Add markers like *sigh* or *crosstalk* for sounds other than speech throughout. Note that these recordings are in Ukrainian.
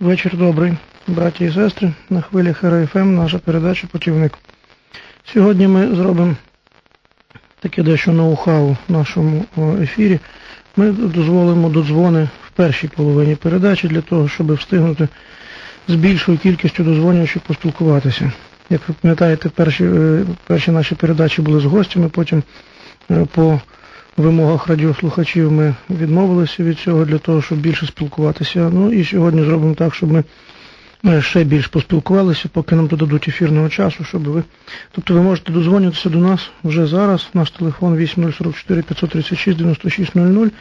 Вечір добрий, браті і сестри. На хвилях РФМ наша передача Путівник. Сьогодні ми зробимо таке дещо ноу-хау в нашому ефірі. Ми дозволимо додзвони в першій половині передачі для того, щоб встигнути з більшою кількістю дозвонювачів поспілкуватися. Як ви пам'ятаєте, перші, е, перші наші передачі були з гостями, потім е, по вимогах радіослухачів ми відмовилися від цього для того, щоб більше спілкуватися. Ну і сьогодні зробимо так, щоб ми е, ще більш поспілкувалися, поки нам додадуть ефірного часу, щоб ви. Тобто ви можете дозвонитися до нас вже зараз. Наш телефон 8044 536 9600.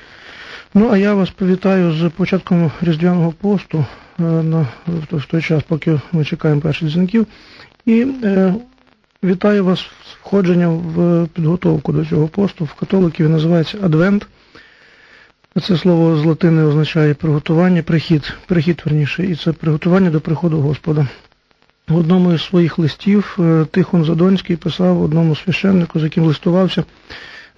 Ну, а я вас повітаю з початком Різдвяного посту е, на, в той- час, поки ми чекаємо перших дзвінків. І е, вітаю вас з входженням в підготовку до цього посту. В католиків називається Адвент. Це слово з латини означає приготування, прихід, прихід верніше, і це приготування до приходу Господа. В одному із своїх листів е, Тихон Задонський писав одному священнику, з яким листувався,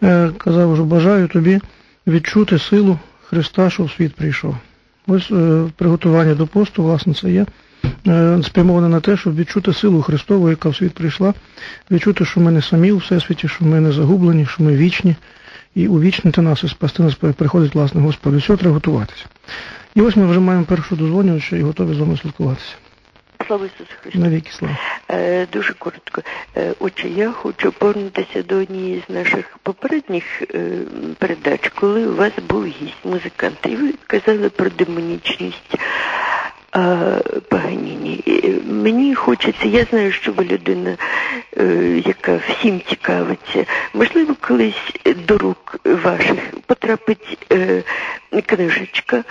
е, казав, що бажаю тобі відчути силу Христа, що в світ прийшов. Ось е, приготування до посту, власне, це є е, спрямоване на те, щоб відчути силу Христову, яка в світ прийшла, відчути, що ми не самі у всесвіті, що ми не загублені, що ми вічні, і увічнити нас і спасти нас приходить власне Господь. До цього треба готуватися. І ось ми вже маємо першу дозвонювача і готові з вами спілкуватися. Слава Ісусу Христу. Навіки слава. Е, дуже коротко. Е, отже, я хочу повернутися до однієї з наших попередніх е, передач, коли у вас був гість музикант, і ви казали про демонічність. Паганіні. Мені хочеться, я знаю, що ви людина, е, яка всім цікавиться. Можливо, колись до рук ваших потрапить е, книжечка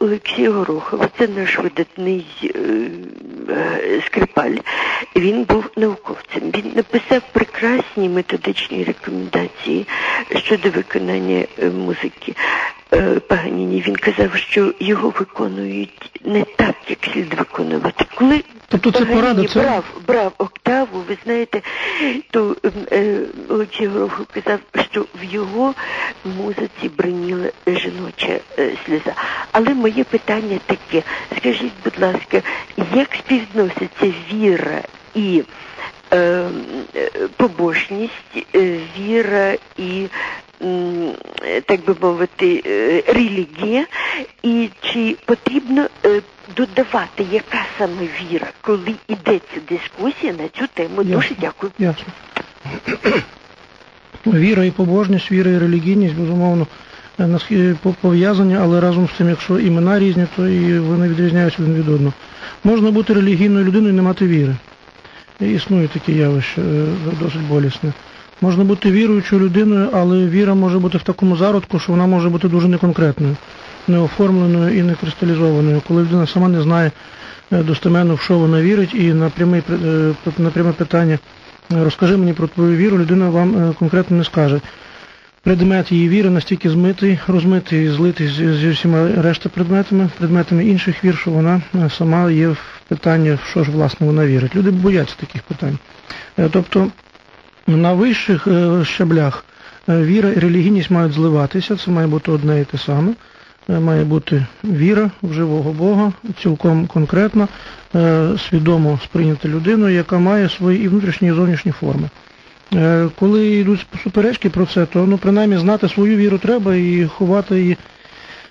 Олексія Горохова. Це наш видатний е, скрипаль. Він був науковцем. Він написав прекрасні методичні рекомендації щодо виконання музики. Е, Паганіні він казав, що його виконують не так, як слід виконувати. Коли Тобто це Паганіні порада, це- брав, брав октаву, ви знаєте, то е, Олексій Горохов казав, що в його музиці бриніла жіноча е, сльоза. Але моє питання таке: скажіть, будь ласка, як співвідноситься віра і побожність, е, віра і, так би мовити, е, релігія, і чи потрібно е, додавати, яка саме віра, коли йдеться дискусія на цю тему? Дуже дякую. Ясно. *clears throat* Віра і побожність, віра і релігійність, безумовно, пов'язані, але разом з тим, якщо імена різні, то і вони відрізняються один від одного. Можна бути релігійною людиною і не мати віри. Існує таке явище е, досить болісне. Можна бути віруючою людиною, але віра може бути в такому зародку, що вона може бути дуже неконкретною, неоформленою і не кристалізованою. Коли людина сама не знає е, достеменно, в що вона вірить, і на пряме, е, на пряме питання розкажи мені про твою віру, людина вам конкретно не скаже. Предмет її віри настільки змитий, розмитий, злитий зі всіма решта предметами, предметами інших вір, що вона сама є в питанні, в що ж власне вона вірить. Люди бояться таких питань. Е, Тобто на вищих е, щаблях е, віра і релігійність мають зливатися, це має бути одне і те саме. Має бути віра в живого Бога, цілком конкретна, е, свідомо сприйнята людиною, яка має свої і внутрішні, і зовнішні форми. Коли йдуть суперечки про це, то ну, принаймні знати свою віру треба і ховати її,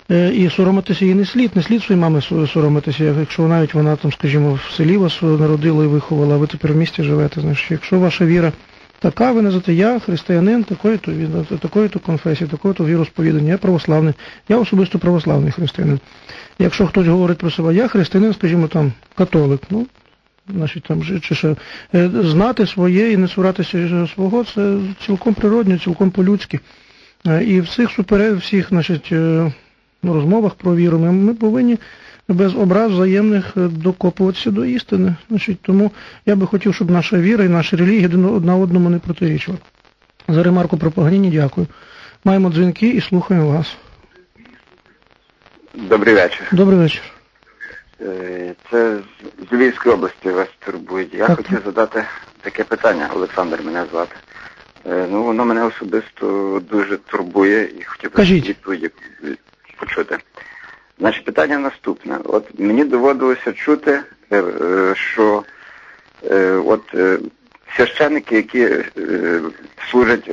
і соромитися її не слід. Не слід своїй мами соромитися, якщо навіть вона там, скажімо, в селі вас народила і виховала, а ви тепер в місті живете. Значить, якщо ваша віра така, ви називаєте, я християнин такої-то, такої-то конфесії, такої-то віросповідання, я православний, я особисто православний християнин. Якщо хтось говорить про себе, я християнин, скажімо там, католик, ну, значить там чи ще е, знати своє і не цуратися свого, це цілком природньо, цілком по-людськи. Е, І в цих супере, всіх, значить, е, розмовах про віру ми, ми повинні без образ взаємних е, докопуватися до істини. Значить, тому я би хотів, щоб наша віра і наша релігія одна одному не протирічила. За ремарку про Паганіні дякую. Маємо дзвінки і слухаємо вас. Добрий вечір. Добрий вечір. Е, Це з- Львівської області вас турбують. Я Так, хотів задати таке питання. Олександр мене звати. Е, Ну, воно мене особисто дуже турбує і хотів би відповіді почути. Значить, питання наступне. От мені доводилося чути, е, е, що е, от священники, які служать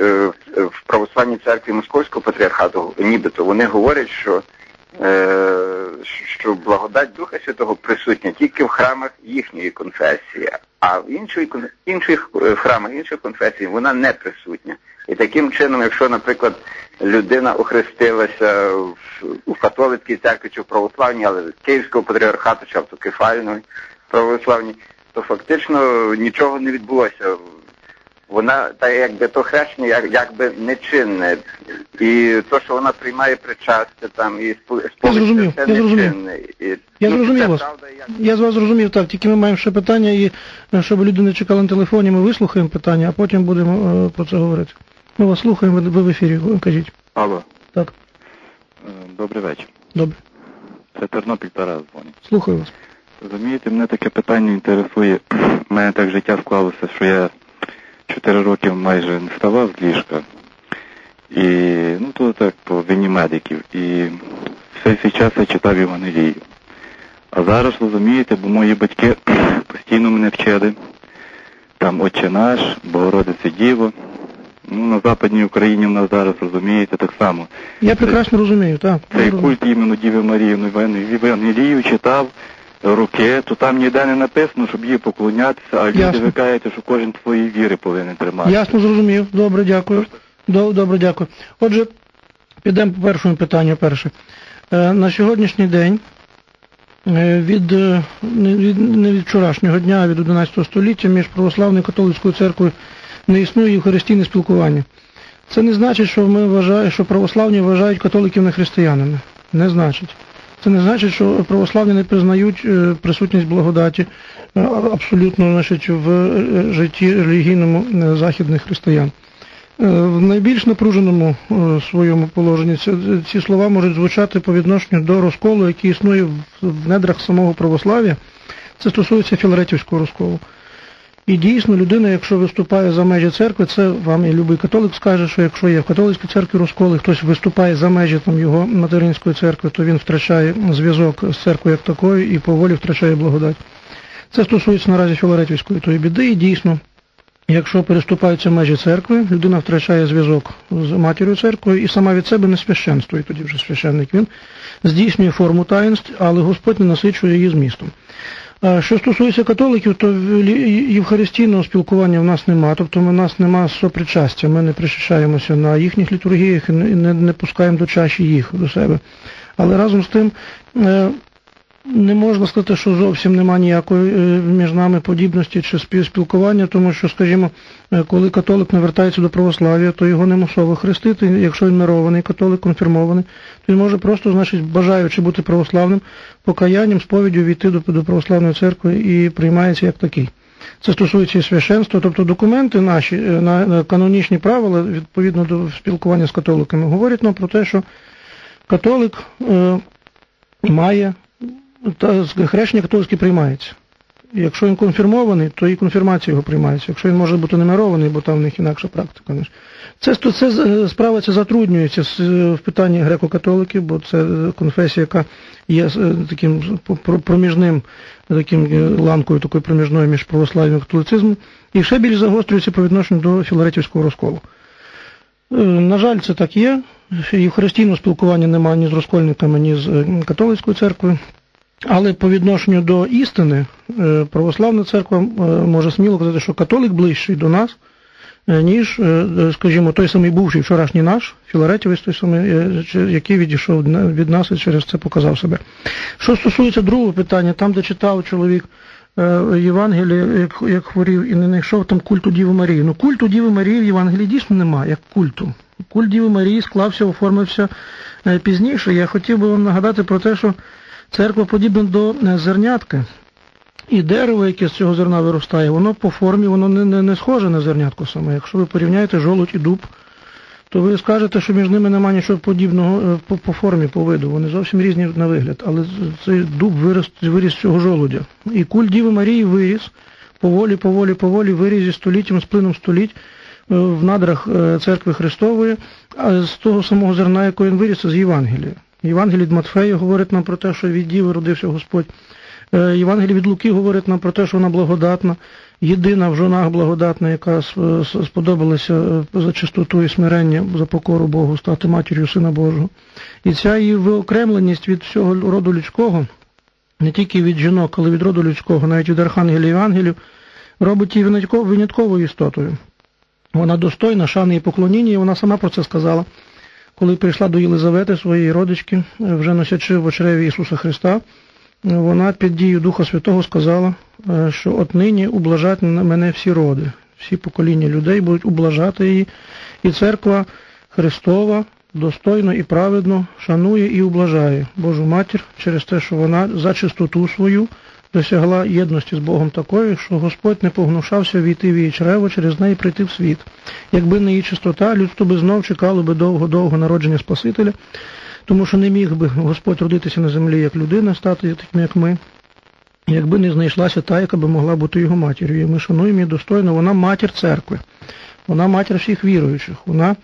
в православній церкві Московського патріархату, нібито вони говорять, що що благодать Духа Святого присутня тільки в храмах їхньої конфесії, а в іншої, інших е, храмах інших конфесій вона не присутня. І таким чином, якщо, наприклад, людина охрестилася в, у католицькій церкві чи в православній, але Київського патріархату чи автокефальної православній, то фактично нічого не відбулося. Вона так якби то хрещення, як, якби нечинне. І то, що вона приймає причастя там і спо- сповідь, зрозумів, це я зрозумів. нечинне. І, Я ну, зрозумів вас. правда, як- Я з вас зрозумів, так, тільки ми маємо ще питання, і е, щоб люди не чекали на телефоні, ми вислухаємо питання, а потім будемо е, про це говорити. Ми вас слухаємо, ви, в ефірі, кажіть. Алло, Так, е, добрий вечір. добре. Це Тернопіль Тарас дзвонить. Слухаю вас. Розумієте, мене таке питання інтересує. *clears throat* У мене так життя склалося, що я 4 роки майже не вставав з ліжка. І ну то так по вині медиків. І все цей час я читав Євангелію. А зараз розумієте, бо мої батьки *clears throat* постійно мене вчили. Там Отче наш, Богородице Діво. Ну, на Западній Україні в нас зараз, розумієте, так само. Я прекрасно розумію, так. Цей культ іменно Діви Марії ну, Євангелію читав руки, то там ніде не написано, щоб їй поклонятися, а люди Ясно. ви кажете, що кожен твої віри повинен тримати. Ясно, зрозумів. Добре, дякую. До- Добре, дякую. Отже, підемо по першому питанню перше. Е, На сьогоднішній день е, від, е, не від, не від вчорашнього дня, а від 11 століття між православною і католицькою церквою не існує євхаристійне спілкування. Це не значить, що ми вважаємо, що православні вважають католиків не християнами. Не значить. Це не значить, що православні не признають е, присутність благодаті е, абсолютно значить, в е, житті релігійному західних християн. В найбільш напруженому своєму положенні ці, слова можуть звучати по відношенню до розколу, який існує в недрах самого православ'я. Це стосується філаретівського розколу. І дійсно людина, якщо виступає за межі церкви, це вам і любий католик скаже, що якщо є в католицькій церкві розкол, і хтось виступає за межі там, його материнської церкви, то він втрачає зв'язок з церквою як такою і поволі втрачає благодать. Це стосується наразі філаретівської тої біди, і дійсно, якщо переступаються межі церкви, людина втрачає зв'язок з матір'ю церквою і сама від себе не священствує, тоді вже священник він здійснює форму таїнств, але Господь не насичує її змістом. Що стосується католиків, то євхаристійного спілкування в нас нема, тобто в нас нема сопричастя, ми не причащаємося на їхніх літургіях і не, не, не пускаємо до чаші їх до себе. Але разом з тим е, не можна сказати, що зовсім нема ніякої е, між нами подібності чи спів- спілкування, тому що, скажімо, е, коли католик навертається до православ'я, то його неможливо хрестити, якщо він мирований католик, конфірмований, то він може просто, значить, бажаючи бути православним, покаянням, сповіддю війти до, до православної церкви і приймається як такий. Це стосується і священства, тобто документи наші, е, на канонічні правила, відповідно до спілкування з католиками, говорять нам про те, що католик е, має та хрещення католицьке приймається. Якщо він конфірмований, то і конфірмація його приймається. Якщо він може бути нумерований, бо там в них інакша практика. Це, це, це е, справа ця затруднюється в питанні греко-католиків, бо це е, конфесія, яка є е, таким про- про- проміжним таким е, ланкою такою проміжною між православ'ям і католицизмом, і ще більш загострюється по відношенню до філаретівського розколу. Е, На жаль, це так є. І в Євхаристійного спілкування немає ні з розкольниками, ні з е, католицькою церквою. Але по відношенню до істини, е, православна церква е, може сміло казати, що католик ближчий до нас, е, ніж, скажімо, той самий бувший вчорашній наш, Філаретівець, той самий, який відійшов від нас і через це показав себе. Що стосується другого питання, там, де читав чоловік Євангеліє, як, як хворів і не знайшов там культу Діви Марії. Ну, культу Діви Марії в Євангелії дійсно немає, як культу. Культ Діви Марії склався, оформився пізніше. Я хотів би вам нагадати про те, що церква подібна до е, зернятка. І дерево, яке з цього зерна виростає, воно по формі, воно не, не, не схоже на зернятко саме. Якщо ви порівняєте жолудь і дуб, то ви скажете, що між ними немає нічого подібного е, по, по формі, по виду. Вони зовсім різні на вигляд. Але цей дуб вирос, виріс з цього жолудя. І куль Діви Марії виріс поволі, поволі, поволі, виріс зі століттям, з плином століть е, в надрах церкви Христової, а з того самого зерна, якого він виріс, з Євангелія. Євангелій від Матфея говорить нам про те, що від Діви родився Господь. Е, Євангелій від Луки говорить нам про те, що вона благодатна, єдина в жонах благодатна, яка сподобалася е, за чистоту і смирення, за покору Богу, стати матір'ю Сина Божого. І ця її виокремленість від всього роду людського, не тільки від жінок, але від роду людського, навіть від архангелів і ангелів, робить її винятковою істотою. Вона достойна, шани і поклоніння, і вона сама про це сказала. Коли прийшла до Єлизавети, своєї родички, е, вже носячи в очреві Ісуса Христа, вона під дією Духа Святого сказала, е, що отнині ублажать мене всі роди, всі покоління людей будуть ублажати її, і церква Христова достойно і праведно шанує і ублажає Божу матір через те, що вона за чистоту свою досягла єдності з Богом такою, що Господь не погнушався війти в її чрево, через неї прийти в світ. Якби не її чистота, людство би знов чекало би довго-довго народження Спасителя, тому що не міг би Господь родитися на землі як людина, стати таким, як ми, якби не знайшлася та, яка би могла бути його матір'ю. І ми шануємо її достойно, вона матір церкви, вона матір всіх віруючих. Вона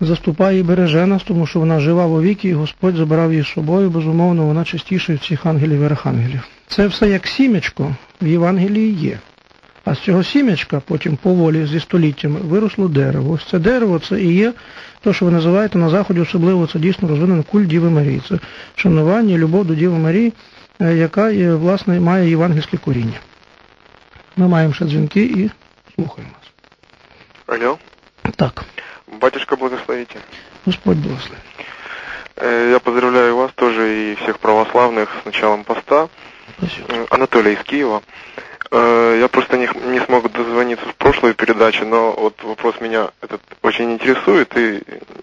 заступає і береже нас, тому що вона жива вовіки, і Господь забирав її з собою, безумовно, вона частіше всіх ангелів і архангелів. Це все як сімечко в Євангелії є. А з цього сімечка потім поволі зі століттями виросло дерево. Ось це дерево це і є те, що ви називаєте на Заході, особливо це дійсно розвинений культ Діви Марії. Це шанування, любов до Діви Марії, е, яка власне має євангельське коріння. Ми маємо ще дзвінки і слухаємо вас. Алло. Так. Батюшка, благословите. Господь благослови. Э, я поздравляю вас тоже и всех православных с началом поста. Спасибо. Э, Анатолий из Киева. Э, я просто не, не смог дозвониться в прошлую передачу, но вот вопрос меня этот очень интересует, и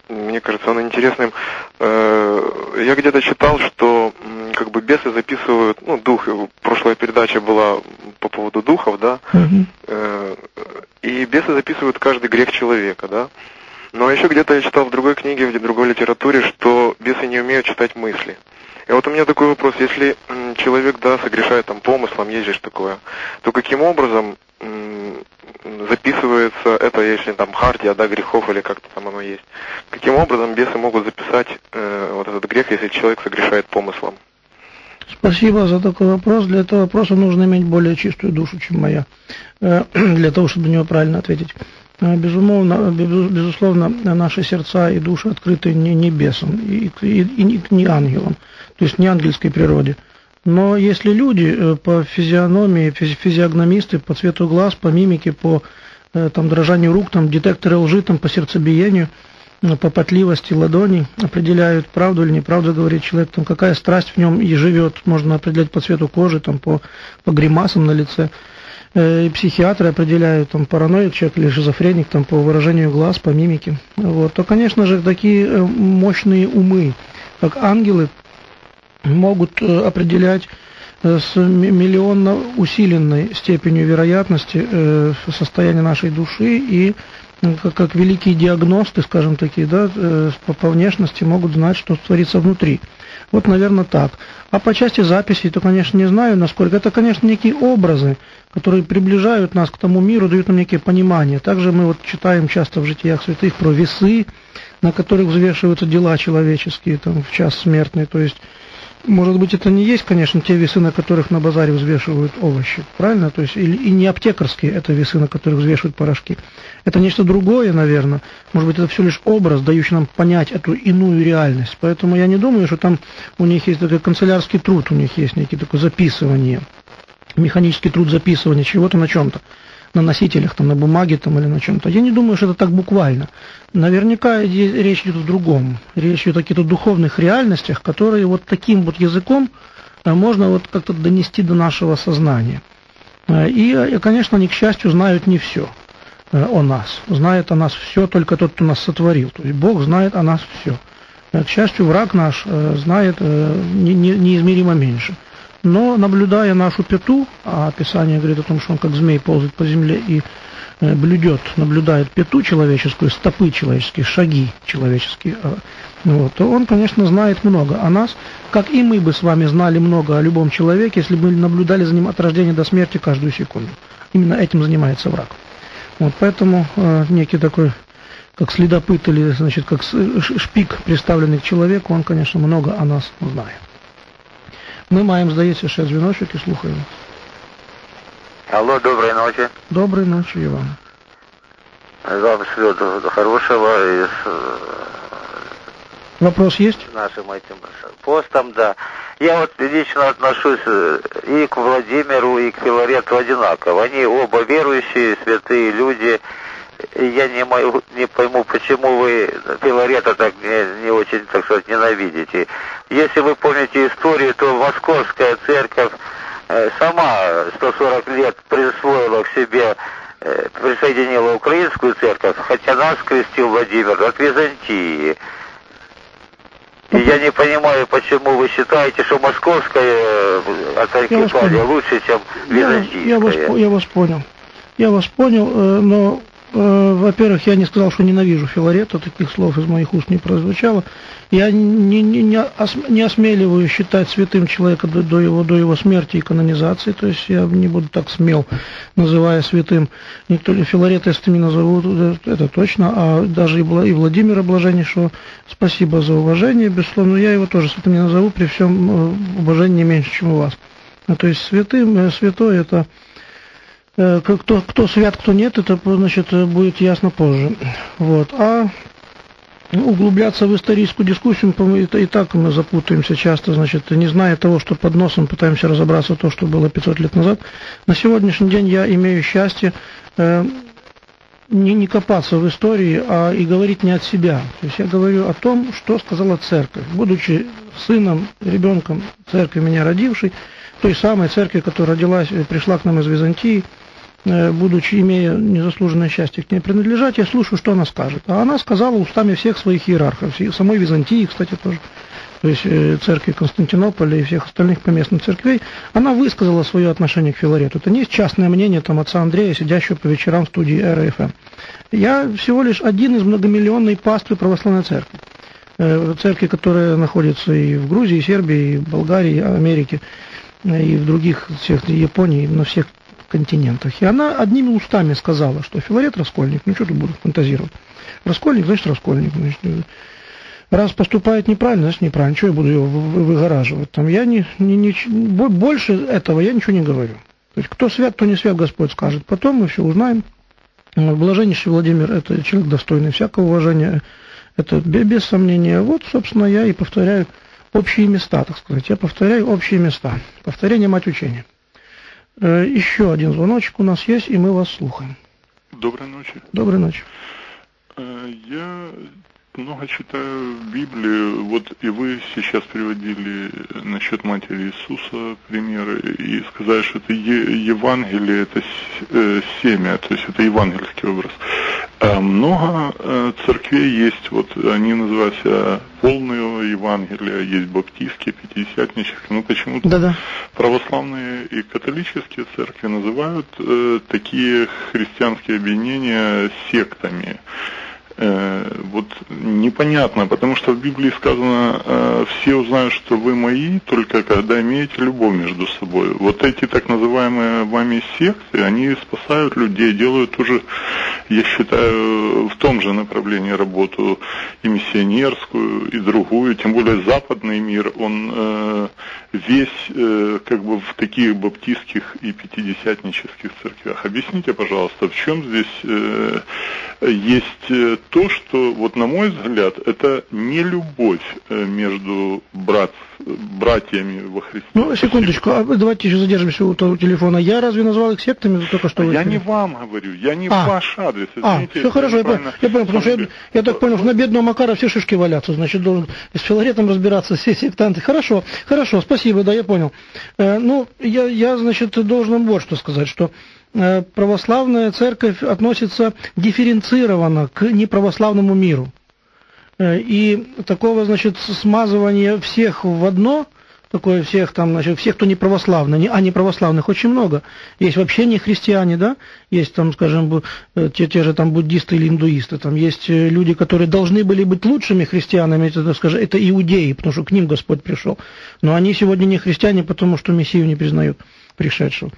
мне кажется он интересным. Я где-то читал, что как бы бесы записывают, ну, дух, прошлая передача была по поводу духов, да, угу. и бесы записывают каждый грех человека, да. Но еще где-то я читал в другой книге, в другой литературе, что бесы не умеют читать мысли. И вот у меня такой вопрос, если человек, да, согрешает там помыслом, есть же такое, то каким образом записывается это, если там хартия, да, грехов или как-то там оно есть, каким образом бесы могут записать э, вот этот грех, если человек согрешает помыслом? Спасибо за такой вопрос. Для этого вопроса нужно иметь более чистую душу, чем моя, э, *clears throat* для того, чтобы на него правильно ответить. Э, безумовно, безусловно, наши сердца и души открыты не небесам и, и, не ангелам, то есть не ангельской природе. Но если люди э, по физиономии, физиогномисты, по цвету глаз, по мимике, по э, там, дрожанию рук, там, детекторы лжи, там, по сердцебиению, по потливости ладоней определяют, правду или неправду говорит человек, там, какая страсть в нем и живет, можно определять по цвету кожи, там, по, по гримасам на лице. Э, и психиатры определяют, там, параноик человек или шизофреник, там, по выражению глаз, по мимике, вот, то, конечно же, такие э, мощные умы, как ангелы, могут э, определять с миллионно усиленной степенью вероятности состояние нашей души и как великие диагносты, скажем такие, да, по, по внешности могут знать, что творится внутри. Вот, наверное, так. А по части записи, то, конечно, не знаю, насколько. Это, конечно, некие образы, которые приближают нас к тому миру, дают нам некие понимания. Также мы вот читаем часто в житиях святых про весы, на которых взвешиваются дела человеческие, там, в час смертный. То есть может быть, это не есть, конечно, те весы, на которых на базаре взвешивают овощи, правильно? То есть, или, и не аптекарские, это весы, на которых взвешивают порошки. Это нечто другое, наверное. Может быть, это все лишь образ, дающий нам понять эту иную реальность. Поэтому я не думаю, что там у них есть такой канцелярский труд, у них есть некий такой записывание, механический труд записывания чего-то на чем-то на носителях, там, на бумаге там, или на чем-то. Я не думаю, что это так буквально. Наверняка речь идет о другом. Речь идет о каких-то духовных реальностях, которые вот таким вот языком э, можно вот как-то донести до нашего сознания. Э, и, э, конечно, они, к счастью, знают не все о нас. Знает о нас все только тот, кто нас сотворил. То есть Бог знает о нас все. К счастью, враг наш знает неизмеримо меньше. Но наблюдая нашу пету, а Писание говорит о том, что он как змей ползает по земле и э, блюдет, наблюдает пету человеческую, стопы человеческие, шаги человеческие, вот, то он, конечно, знает много о нас, как и мы бы с вами знали много о любом человеке, если бы мы наблюдали за ним от рождения до смерти каждую секунду. Именно этим занимается враг. Вот, поэтому э, некий такой как следопыт или, значит, как шпик, приставленный к человеку, он, конечно, много о нас знает. Мы маем, здається, ще дзвіночок і слухаємо. Алло, доброй ночи. Доброй ночи и вам. Вам всего хорошего и с э, Вопрос есть? нашим этим постом, да. Я вот лично отношусь э, и к Владимиру, и к Филарету одинаково. Они оба верующие, святые люди. Я не, мою, не пойму, почему вы Филарета так не, не очень, так сказать, ненавидите. Если вы помните историю, то Московская церковь э, сама 140 лет присвоила к себе, э, присоединила украинскую церковь, хотя нас крестил Владимир от Византии. И я не понимаю, почему вы считаете, что московская э, автокефалия лучше, чем византийская. Я, я, вас, я вас понял. Я вас понял, э, но Э, во-первых, я не сказал, что ненавижу Филарета, таких слов из моих уст не прозвучало. Я не, не, не, ос, не осмеливаю считать святым человека до, до, его, до его смерти и канонизации, то есть я не буду так смел, называя святым. Никто Филарета, если не назовут, э, это точно, а даже и, и Владимира Блаженнейшего, спасибо за уважение, безусловно, я его тоже святым не назову, при всем э, уважении не меньше, чем у вас. То есть святым, святой это Э, кто, кто свят, кто нет, это значит, будет ясно позже. Вот. А углубляться в историческую дискуссию, и, так мы запутаемся часто, значит, не зная того, что под носом пытаемся разобраться то, что было 500 лет назад. На сегодняшний день я имею счастье э, не, не копаться в истории, а и говорить не от себя. То есть я говорю о том, что сказала церковь. Будучи сыном, ребенком церкви, меня родившей, той самой церкви, которая родилась, пришла к нам из Византии, Э, будучи, имея незаслуженное счастье к ней принадлежать, я слушаю, что она скажет. А она сказала устами всех своих иерархов, самой Византии, кстати, тоже, то есть э, церкви Константинополя и всех остальных поместных церквей, она высказала свое отношение к Филарету. Это не есть частное мнение там, отца Андрея, сидящего по вечерам в студии РФМ. Я всего лишь один из многомиллионной паствы православной церкви. Э, церкви, которая находится и в Грузии, и Сербии, и Болгарии, и Америке, и в других, всех, Японии, на всех континентах. И она одними устами сказала, что Филарет Раскольник, ну что тут буду фантазировать. Раскольник, значит Раскольник. Значит, э, раз поступает неправильно, значит неправильно. Что я буду его выгораживать? Там я не, не, не, больше этого я ничего не говорю. То есть кто свят, кто не свят, Господь скажет. Потом мы все узнаем. Блаженнейший Владимир – это человек достойный всякого уважения. Это без сомнения. Вот, собственно, я и повторяю общие места, так сказать. Я повторяю общие места. Повторение – мать учения. Э, еще один звоночек у нас есть, и мы вас слухаем. Доброй ночи. Доброй ночи. Э, я много читаю Библию, вот и вы сейчас приводили насчет Матери Иисуса примеры, и сказали, что это Евангелие, это э, семя, то есть это евангельский образ. А много э, церквей есть, вот они называются полные Евангелия, есть баптистские, пятидесятнические, ну почему-то Да-да. православные и католические церкви называют э, такие христианские объединения сектами. Э, вот непонятно, потому что в Библии сказано, э, все узнают, что вы мои, только когда имеете любовь между собой. Вот эти так называемые вами секты, они спасают людей, делают уже, я считаю, в том же направлении работу и миссионерскую, и другую, тем более западный мир, он э, весь как бы в таких баптистских и пятидесятнических церквях. Объясните, пожалуйста, в чем здесь есть то, что, вот на мой взгляд, это не любовь э, между брат, братьями во Христе. Ну, секундочку, а давайте еще задержимся у того телефона. Я разве назвал их сектами только что? Я не вам говорю, я не а. ваш адрес. А, Извините, а, все хорошо, я понял, я понял, потому что я, я так понял, что на бедного Макара все шишки валятся, значит, должен с Филаретом разбираться, все сектанты. Хорошо, хорошо, спасибо, да, я понял. Э, ну, я, я, значит, должен вот что сказать, что Э, православная церковь относится дифференцированно к неправославному миру. Э, и такого, значит, смазывания всех в одно, такое всех там, значит, всех, кто не православный, а не православных очень много. Есть вообще не христиане, да, есть там, скажем, э, те, те же там буддисты или индуисты, там есть люди, которые должны были быть лучшими христианами, это, скажем, это иудеи, потому что к ним Господь пришел. Но они сегодня не христиане, потому что Мессию не признают пришедшего.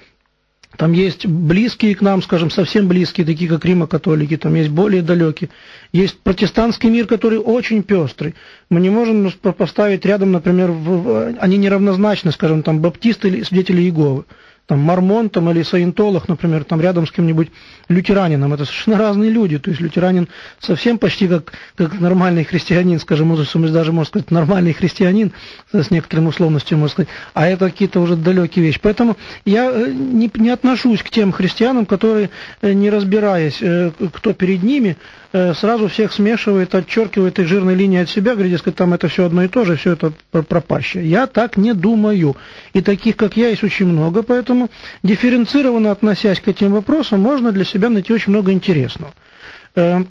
Там есть близкие к нам, скажем, совсем близкие, такие как Рима-католики, там есть более далекие. Есть протестантский мир, который очень пестрый. Мы не можем поставить рядом, например, в, они неравнозначны, скажем, там баптисты или свидетели Иеговы там, мормон там, или саентолог, например, там рядом с кем-нибудь лютеранином. Это совершенно разные люди. То есть лютеранин совсем почти как, как нормальный христианин, скажем, даже, можно сказать, нормальный христианин, с некоторым условностью, можно сказать, а это какие-то уже далекие вещи. Поэтому я э, не, не отношусь к тем христианам, которые, э, не разбираясь, э, кто перед ними, сразу всех смешивает, отчеркивает их жирной линии от себя, говорит, дескать, там это все одно и то же, все это пропащее. Я так не думаю. И таких, как я, есть очень много, поэтому Поэтому, дифференцированно относясь к этим вопросам, можно для себя найти очень много интересного. Э,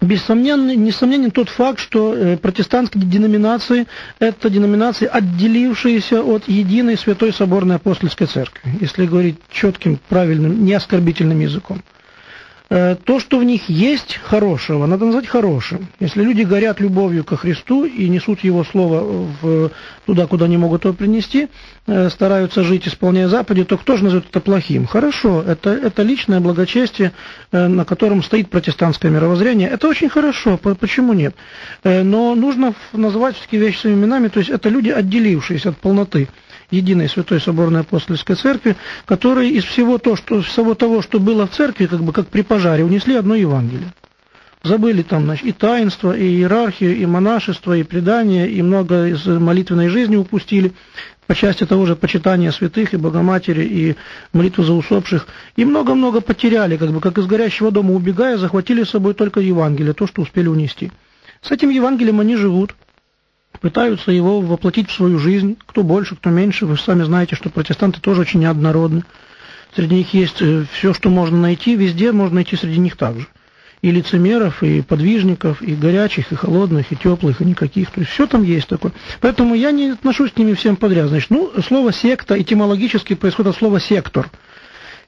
Бессомненно, несомненен тот факт, что э, протестантские деноминации – это деноминации, отделившиеся от единой Святой Соборной Апостольской Церкви, если говорить четким, правильным, неоскорбительным языком. Э, то, что в них есть хорошего, надо назвать хорошим. Если люди горят любовью ко Христу и несут Его Слово в, туда, куда не могут его принести, э, стараются жить, исполняя заповеди, то кто же назовет это плохим? Хорошо, это, это личное благочестие, э, на котором стоит протестантское мировоззрение. Это очень хорошо, почему нет? Но нужно называть все-таки вещи своими именами, то есть это люди, отделившиеся от полноты единой Святой Соборной Апостольской Церкви, которые из всего, то, что, всего того, что было в церкви, как бы как при пожаре, унесли одно Евангелие. Забыли там значит, и таинство, и иерархию, и монашество, и предание, и много из молитвенной жизни упустили по части того же почитания святых и Богоматери, и молитвы за усопших, и много-много потеряли, как бы как из горящего дома убегая, захватили с собой только Евангелие, то, что успели унести. С этим Евангелием они живут, пытаются его воплотить в свою жизнь, кто больше, кто меньше. Вы сами знаете, что протестанты тоже очень неоднородны. Среди них есть э, все, что можно найти, везде можно найти среди них также. И лицемеров, и подвижников, и горячих, и холодных, и теплых, и никаких. То есть все там есть такое. Поэтому я не отношусь к ними всем подряд. Значит, ну, слово секта этимологически происходит от слова сектор.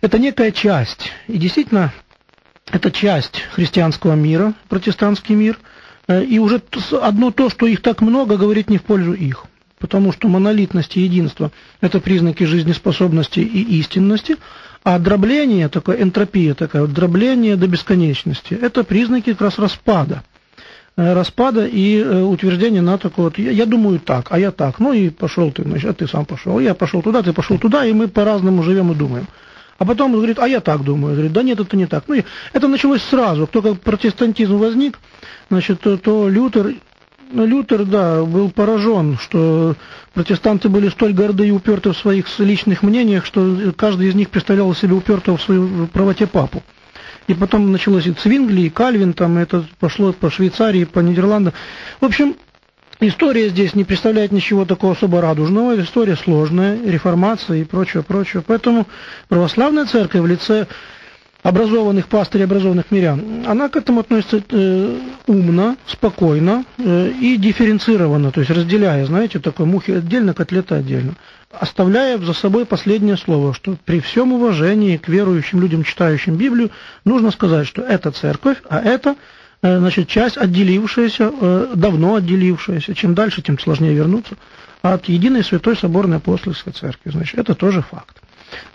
Это некая часть. И действительно, это часть христианского мира, протестантский мир – и уже одно то, что их так много, говорит не в пользу их. Потому что монолитность и единство – это признаки жизнеспособности и истинности, а дробление, такое энтропия такая, дробление до бесконечности – это признаки как раз распада. Э, распада и э, утверждения на такое вот, я, я думаю так, а я так, ну и пошел ты, значит, а ты сам пошел, я пошел туда, ты пошел туда, и мы по-разному живем и думаем. А потом он говорит, а я так думаю. Говорит, да нет, это не так. Ну, это началось сразу. Как протестантизм возник, значит, то, то Лютер, ну, Лютер, да, был поражен, что протестанты были столь горды и уперты в своих личных мнениях, что каждый из них представлял себе упертого в свою правоте папу. И потом началось и Цвингли, и Кальвин, там это пошло по Швейцарии, по Нидерландам. В общем, История здесь не представляет ничего такого особо радужного, история сложная, реформация и прочее, прочее. Поэтому православная церковь в лице образованных пастырей, образованных мирян, она к этому относится э, умно, спокойно э, и дифференцированно, то есть разделяя, знаете, такой мухи отдельно, котлеты отдельно, оставляя за собой последнее слово, что при всем уважении к верующим людям, читающим Библию, нужно сказать, что это церковь, а это значит, часть отделившаяся, э, давно отделившаяся, чем дальше, тем сложнее вернуться, от единой святой соборной апостольской церкви. Значит, это тоже факт.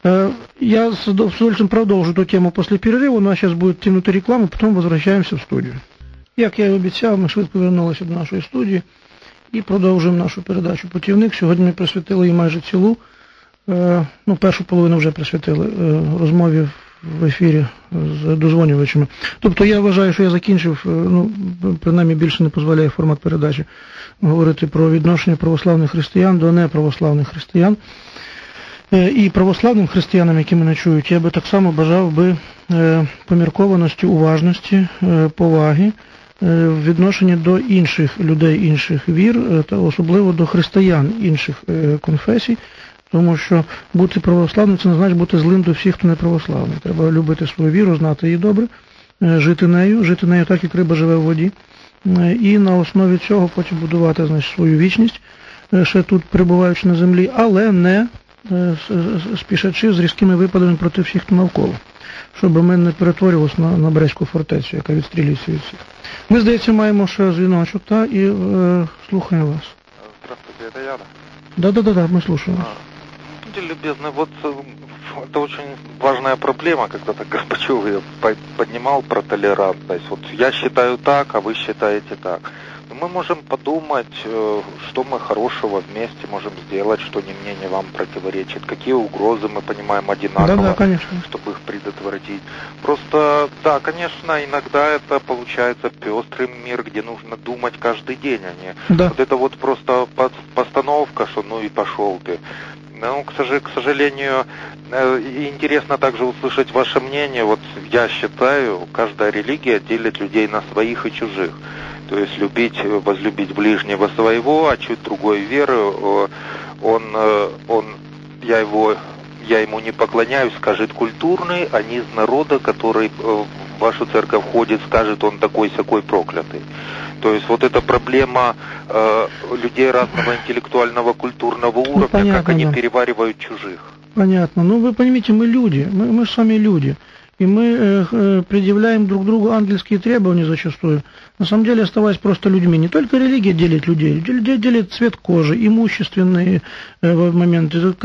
Э, я с удовольствием продолжу эту тему после перерыва, у нас сейчас будет 3 минуты рекламы, потом возвращаемся в студию. Як я і обіцяв, ми швидко повернулися до нашої студії і продовжуємо нашу передачу Путівник. Сьогодні ми присвятили її майже цілу, ну, першу половину вже присвятили розмові в ефірі з дозвонювачами. Тобто я вважаю, що я закінчив, ну, принаймні більше не дозволяє формат передачі говорити про відношення православних християн до неправославних християн. І православним християнам, які мене чують, я би так само бажав би поміркованості, уважності, поваги в відношенні до інших людей, інших вір, та особливо до християн інших конфесій, тому що бути православним це не значить бути злим до всіх, хто не православний. Треба любити свою віру, знати її добре, жити нею, жити нею так, як риба живе в воді. І на основі цього потім будувати значить, свою вічність, ще тут перебуваючи на землі, але не спішачи з різкими випадами проти всіх, хто навколо. Щоб ми не перетворювалися на, на Брестську фортецю, яка відстрілюється від всіх. Ми, здається, маємо ще дзвіночок, та, і е, слухаємо вас. Здравствуйте, это Яна. Да-да-да, ми слушаємо. Будьте любезны, вот в это очень важная проблема, когда-то Горбачев ее поднимал про толерантность. Вот я считаю так, а вы считаете так. Мы можем подумать, э, что мы хорошего вместе можем сделать, что ни мне, ни вам противоречит, какие угрозы мы понимаем одинаково, да, да, конечно. чтобы их предотвратить. Просто, да, конечно, иногда это получается пестрый мир, где нужно думать каждый день, а не да. вот это вот просто постановка, что ну и пошел ты. Ну, к сожалению, э, интересно также услышать ваше мнение. Вот я считаю, каждая религия делит людей на своих и чужих. То есть любить, возлюбить ближнего своего, а чуть другой веры, он, э, он, я его, я ему не поклоняюсь, скажет культурный, а не из народа, который э, в вашу церковь входит, скажет он такой-сякой проклятый. То есть вот эта проблема э, людей разного интеллектуального культурного ну, уровня, ну, понятно, как они да. переваривают чужих. Понятно. Ну вы понимаете, мы люди, мы, мы сами люди. И мы э, э, предъявляем друг другу ангельские требования зачастую на самом деле оставаясь просто людьми. Не только религия делит людей, людей делит цвет кожи, имущественные э, моменты.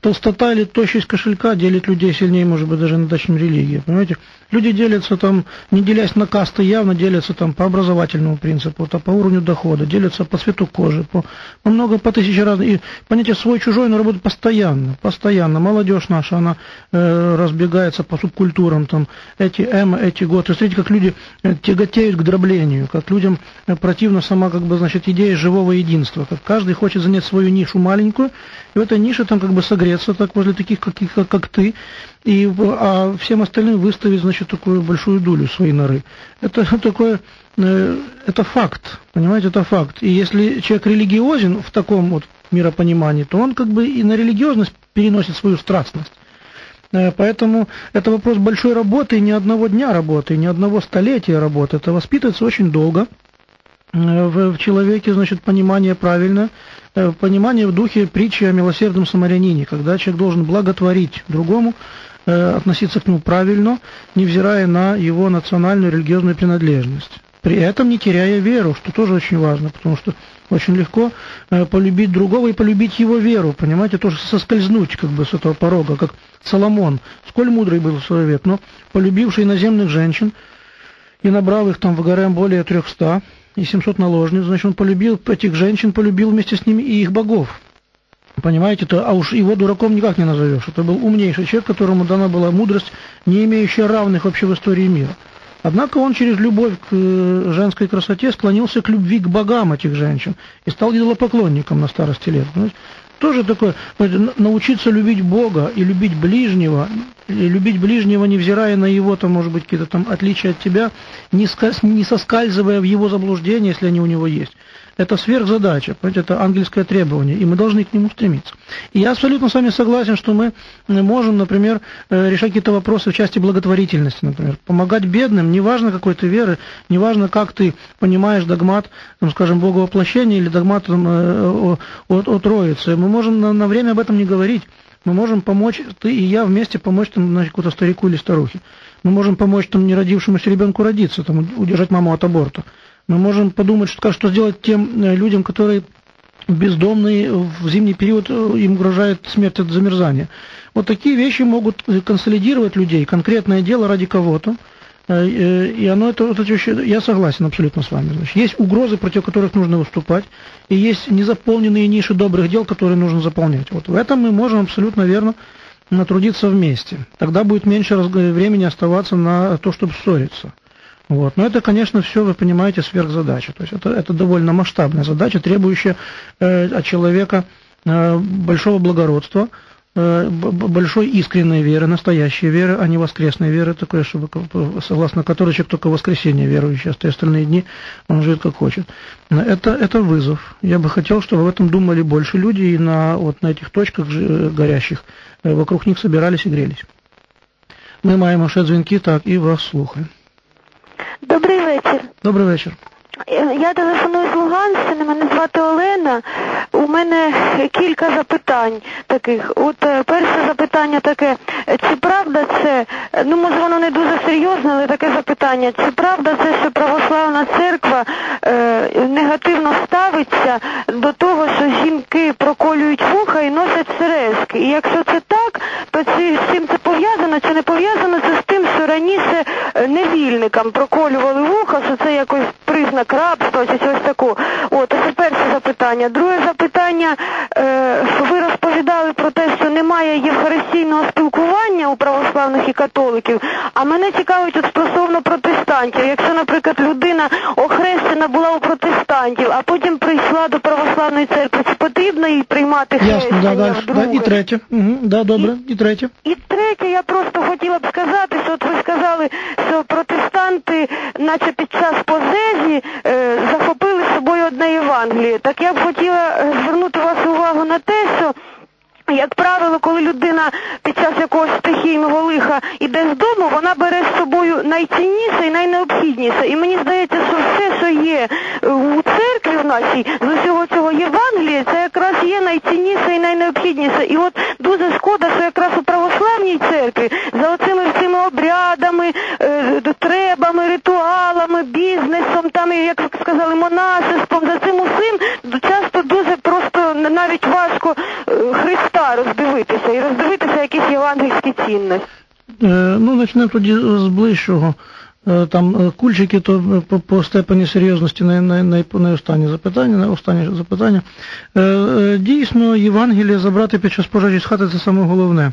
Толстота или тощесть кошелька делит людей сильнее, может быть, даже на чем религия. Понимаете? Люди делятся там, не делясь на касты, явно делятся там по образовательному принципу, то по уровню дохода, делятся по цвету кожи, по, по много, по тысяче разных. И понятие свой-чужой, но работает постоянно, постоянно. Молодежь наша, она э, разбегается по субкультурам, там, эти эмо, эти готы. Смотрите, как люди э, тяготеют к дроблению как людям противна сама как бы, значит, идея живого единства, как каждый хочет занять свою нишу маленькую, и в этой нише там как бы согреться так возле таких, каких, как, как ты, и, а всем остальным выставить, значит, такую большую долю своей норы. Это *laughs* такое, э, это факт, понимаете, это факт. И если человек религиозен в таком вот миропонимании, то он как бы и на религиозность переносит свою страстность. Э, поэтому это вопрос большой работы, не одного дня работы, не одного столетия работы. Это воспитывается очень долго э, в, человеке, значит, понимание правильно, понимание в духе притчи о милосердном самарянине, когда человек должен благотворить другому, относиться к нему правильно, невзирая на его национальную религиозную принадлежность. При этом не теряя веру, что тоже очень важно, потому что очень легко э, полюбить другого и полюбить его веру, понимаете, тоже соскользнуть как бы с этого порога, как Соломон, сколь мудрый был в свой век, но полюбивший иноземных женщин и набрав их там в гарем более 300 и 700 наложниц, значит, он полюбил этих женщин, полюбил вместе с ними и их богов. Понимаете, то, а уж его дураком никак не назовешь. Это был умнейший человек, которому дана была мудрость, не имеющая равных вообще в истории мира. Однако он через любовь к э, женской красоте склонился к любви к богам этих женщин и стал идолопоклонником на старости лет. Понимаете? Тоже такое, научиться любить Бога и любить ближнего, и любить ближнего, невзирая на его, там, может быть, какие-то там отличия от тебя, не, не соскальзывая в его заблуждения, если они у него есть. Это сверхзадача, понимаете, это ангельское требование, и мы должны к нему стремиться. И я абсолютно с вами согласен, что мы можем, например, э, решать какие-то вопросы в части благотворительности, например, помогать бедным, неважно какой ты веры, неважно, как ты понимаешь догмат, там, скажем, Боговоплощения или догмат там, э, о, о, о Троице. Мы можем на, на время об этом не говорить. Мы можем помочь, ты и я вместе помочь там, значит, какому-то старику или старухе. Мы можем помочь там неродившемуся ребенку родиться, там, удержать маму от аборта. Мы можем подумать, что, что сделать тем э, людям, которые бездомные в зимний период, э, им угрожает смерть от замерзания. Вот такие вещи могут э, консолидировать людей, конкретное дело ради кого-то. И оно это, это я согласен абсолютно с вами. Значит, есть угрозы, против которых нужно выступать, и есть незаполненные ниши добрых дел, которые нужно заполнять. Вот в этом мы можем абсолютно верно натрудиться вместе. Тогда будет меньше времени оставаться на то, чтобы ссориться. Вот. Но это, конечно, все, вы понимаете, сверхзадача. То есть это, это довольно масштабная задача, требующая э, от человека э, большого благородства, э, большой искренней веры, настоящей веры, а не воскресной веры, такой, чтобы, согласно которой человек только в воскресенье верующий, а остальные дни он живет как хочет. Это, это вызов. Я бы хотел, чтобы в этом думали больше люди и на, вот, на этих точках горящих э, вокруг них собирались и грелись. Мы маємо ще дзвінки, так, і вас слухаємо. Добрий вечір. Добрий вечір. Е, я телефоную з Луганщини, мене звати Олена. У мене кілька запитань таких. От е, перше запитання таке, чи правда це, ну може воно не дуже серйозне, але таке запитання, чи правда це, що православна церква е, негативно ставиться до того, що жінки проколюють вуха і носять сережки? І якщо це так, тобто чи з чим це пов'язано, чи не пов'язано це з тим, що раніше е, невільникам проколювали вуха, що це якось признак рабства чи щось такого. От, перше запитання. Друге запитання, е, ви розповідали про те, що немає євхаристійного спілкування у православних і католиків, а мене цікавить от стосовно протестантів. Якщо, наприклад, людина охрещена була у протестантів, а потім прийшла до православної церкви, чи потрібно їй приймати Ясно, хрещення да. Да, і третє. Угу, да, добре, і третє. І третє, я просто хотіла б сказати, що от ви сказали, що протестанти, наче під час пожежі, е, захопили собою одне Євангеліє. Так я б хотіла е, звернути вашу увагу на те, що як правило, коли людина під час якогось стихійного лиха іде з дому, вона бере з собою найцінніше і найнеобхідніше. І мені здається, що все, що є е, у в нашій, з усього цього Євангелія, це якраз є найцінніше і найнеобхідніше. І от дуже шкода, що якраз у православній церкві за оцими всіми обрядами, е, требами, ритуалами, бізнесом, там, як сказали, монашеством, за цим усім часто дуже просто навіть важко е, Христа роздивитися і роздивитися якісь євангельські цінності. Е, ну, почнемо тоді з ближчого. Е, Там е, кульчики, то е, по, по степені серйозності най, най, най, найостаннє запитання, найостаннє запитання. Дійсно, Євангелія забрати під час пожежі з хати це саме головне.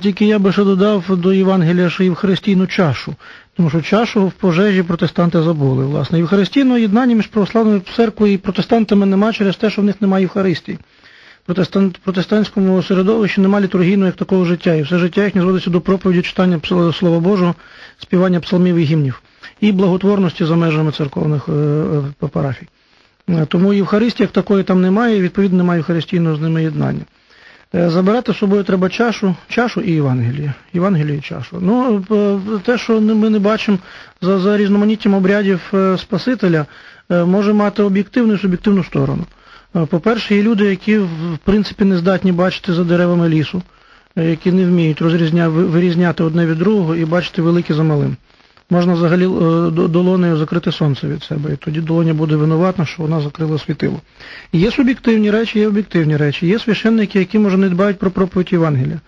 Тільки я би ще додав до Євангелія ще євхаристійну чашу, тому що чашу в пожежі протестанти забули. Власне, євхаристійного єднання між православною церквою і протестантами нема через те, що в них немає Євхаристії. Протестант, протестантському середовищі немає літургійного як такого життя, і все життя їхнє зводиться до проповіді читання Слова Божого, співання псалмів і гімнів, і благотворності за межами церковних е, е, парафій. Е, Тому Євхаристії як такої там немає, і відповідно немає Євхаристійного з ними єднання. Забирати з собою треба чашу, чашу і Євангеліє. Євангеліє і чашу. Ну, те, що ми не бачимо за, за різноманіттям обрядів Спасителя, може мати об'єктивну і суб'єктивну сторону. Е, По-перше, є люди, які в принципі не здатні бачити за деревами лісу, е, які не вміють вирізняти одне від другого і бачити велике за малим. Можна взагалі е, долонею закрити сонце від себе, і тоді долоня буде винуватна, що вона закрила світило. Є суб'єктивні речі, є об'єктивні речі. Є священники, які може не дбають про проповідь Євангелія.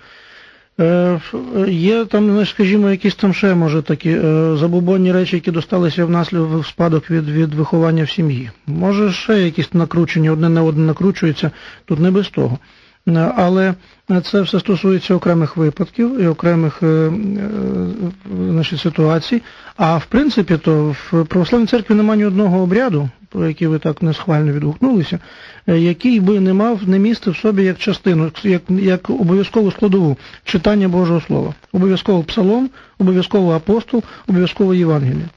Е, Є там, ну, скажімо, якісь там ще, може, такі е, забубонні речі, які досталися внаслідок в спадок від, від виховання в сім'ї. Може, ще якісь накручені, одне на одне накручується, тут не без того. Е, Але це все стосується окремих випадків і окремих е, е, значить, ситуацій. А в принципі, то в православній церкві немає ні одного обряду, про який ви так несхвально відгукнулися, який би не мав не місце в собі як частину, як, як обов'язкову складову читання Божого Слова. Обов'язково псалом, обов'язково апостол, обов'язково Євангеліє.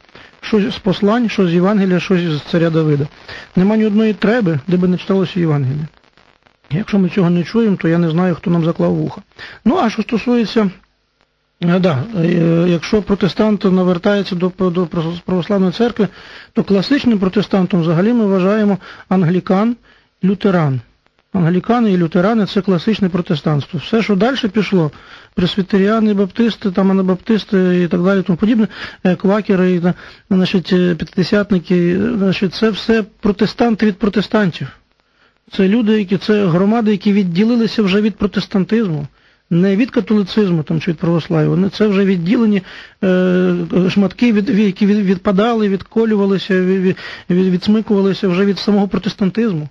Щось з послань, щось з Євангелія, щось з царя Давида. Нема ні одної треби, де би не читалося Євангеліє. Якщо ми цього не чуємо, то я не знаю, хто нам заклав вуха. Ну, а що стосується, е, да, е, якщо протестант навертається до, до православної церкви, то класичним протестантом взагалі ми вважаємо англікан, лютеран. Англікани і лютерани це класичне протестантство. Все, що далі пішло, пресвітеріани, баптисти, там анабаптисти і так далі, тому подібне, е, квакери, значить, п'ятдесятники, значить, це все протестанти від протестантів. Це люди, які це громади, які відділилися вже від протестантизму, не від католицизму там, чи від православ'я. Вони це вже відділені е, шматки, від, які відпадали, відколювалися, від, від, відсмикувалися вже від самого протестантизму.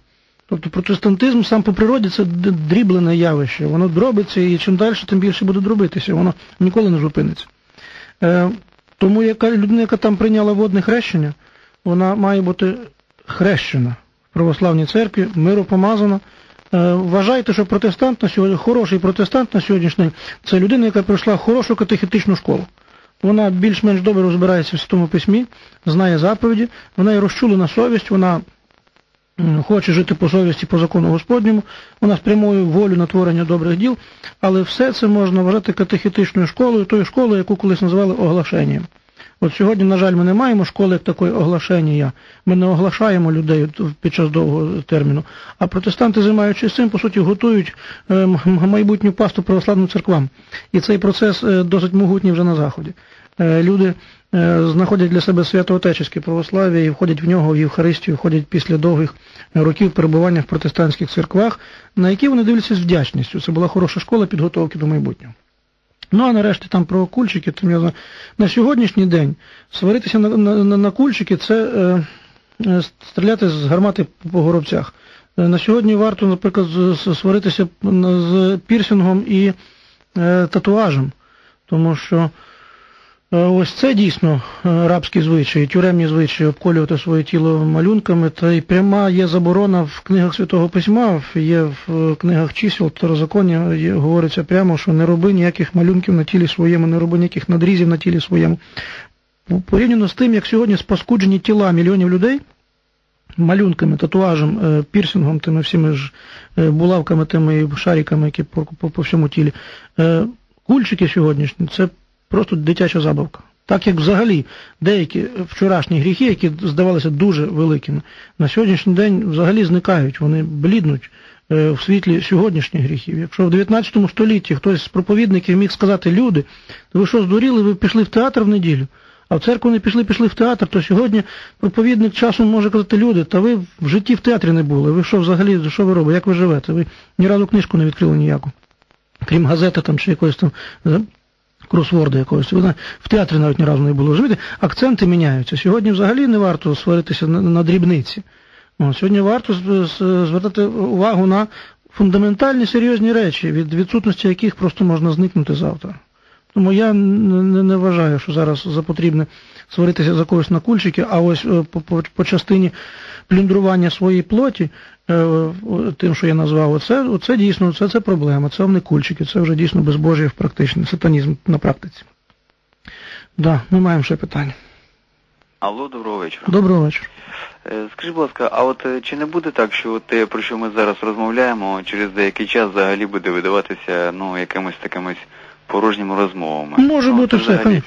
Тобто протестантизм сам по природі це дріблене явище. Воно дробиться і чим далі, тим більше буде дробитися. Воно ніколи не зупиниться. Е, тому яка людина, яка там прийняла водне хрещення, вона має бути хрещена в православній церкві, миропомазана. Е, Вважайте, що протестант на сьогодні, хороший протестант на сьогоднішній день це людина, яка пройшла хорошу катехетичну школу. Вона більш-менш добре розбирається в Святому Письмі, знає заповіді, вона є розчулена совість, вона хоче жити по совісті, по закону Господньому, вона спрямує волю на творення добрих діл, але все це можна вважати катехетичною школою, тою школою, яку колись називали оглашенням. От сьогодні, на жаль, ми не маємо школи як такої оглашення. Ми не оглашаємо людей під час довгого терміну. А протестанти, займаючись цим, по суті, готують е, майбутню пасту православним церквам. І цей процес е, досить могутній вже на Заході. Е, люди знаходять для себе святоотечеське православ'я і входять в нього в Євхаристію, входять після довгих років перебування в протестантських церквах, на які вони дивляться з вдячністю. Це була хороша школа підготовки до майбутнього. Ну а нарешті там про кульчики, там я на сьогоднішній день сваритися на на, на кульчики це е, е, стріляти з гармати по горобцях. Е, на сьогодні варто, наприклад, сваритися з пірсингом і е, татуажем, тому що ось це дійсно е, рабські звичаї, тюремні звичаї обколювати своє тіло малюнками, та й пряма є заборона в книгах Святого Письма, є в книгах чисел, второзаконня говориться прямо, що не роби ніяких малюнків на тілі своєму, не роби ніяких надрізів на тілі своєму. Порівняно з тим, як сьогодні спаскуджені тіла мільйонів людей малюнками, татуажем, е, пірсингом, тими всіми ж булавками, тими шариками, які по, по, по всьому тілі. Кульчики сьогоднішні це просто дитяча забавка. Так як взагалі деякі вчорашні гріхи, які здавалися дуже великими, на сьогоднішній день взагалі зникають, вони бліднуть е, в світлі сьогоднішніх гріхів. Якщо в 19 столітті хтось з проповідників міг сказати, люди, ви що здуріли, ви пішли в театр в неділю, а в церкву не пішли, пішли в театр, то сьогодні проповідник часом може казати, люди, та ви в житті в театрі не були, ви що взагалі, що ви робите, як ви живете? Ви ні разу книжку не відкрили ніяку. Крім газети там чи якоїсь там кросворда якогось. Ви в театрі навіть ні разу не було. Розумієте? Акценти міняються. Сьогодні взагалі не варто сваритися на, на дрібниці. Сьогодні варто звертати увагу на фундаментальні серйозні речі, від відсутності яких просто можна зникнути завтра. Тому я не, не вважаю, що зараз за потрібне сваритися за когось на кульчики, а ось е, по, по, по частині плюндрування своєї плоті, тим, що я назвав, оце, оце дійсно це, це проблема, це не кульчики, це вже дійсно безбожие в практичній сатанізм на практиці. Да, ми маємо ще питання. Алло, доброго вечора. Доброго вечора. Е, скажіть, будь ласка, а от чи не буде так, що те, про що ми зараз розмовляємо, через деякий час взагалі буде видаватися ну, якимось такимось порожніми розмовами? Може ну, бути все, звісно.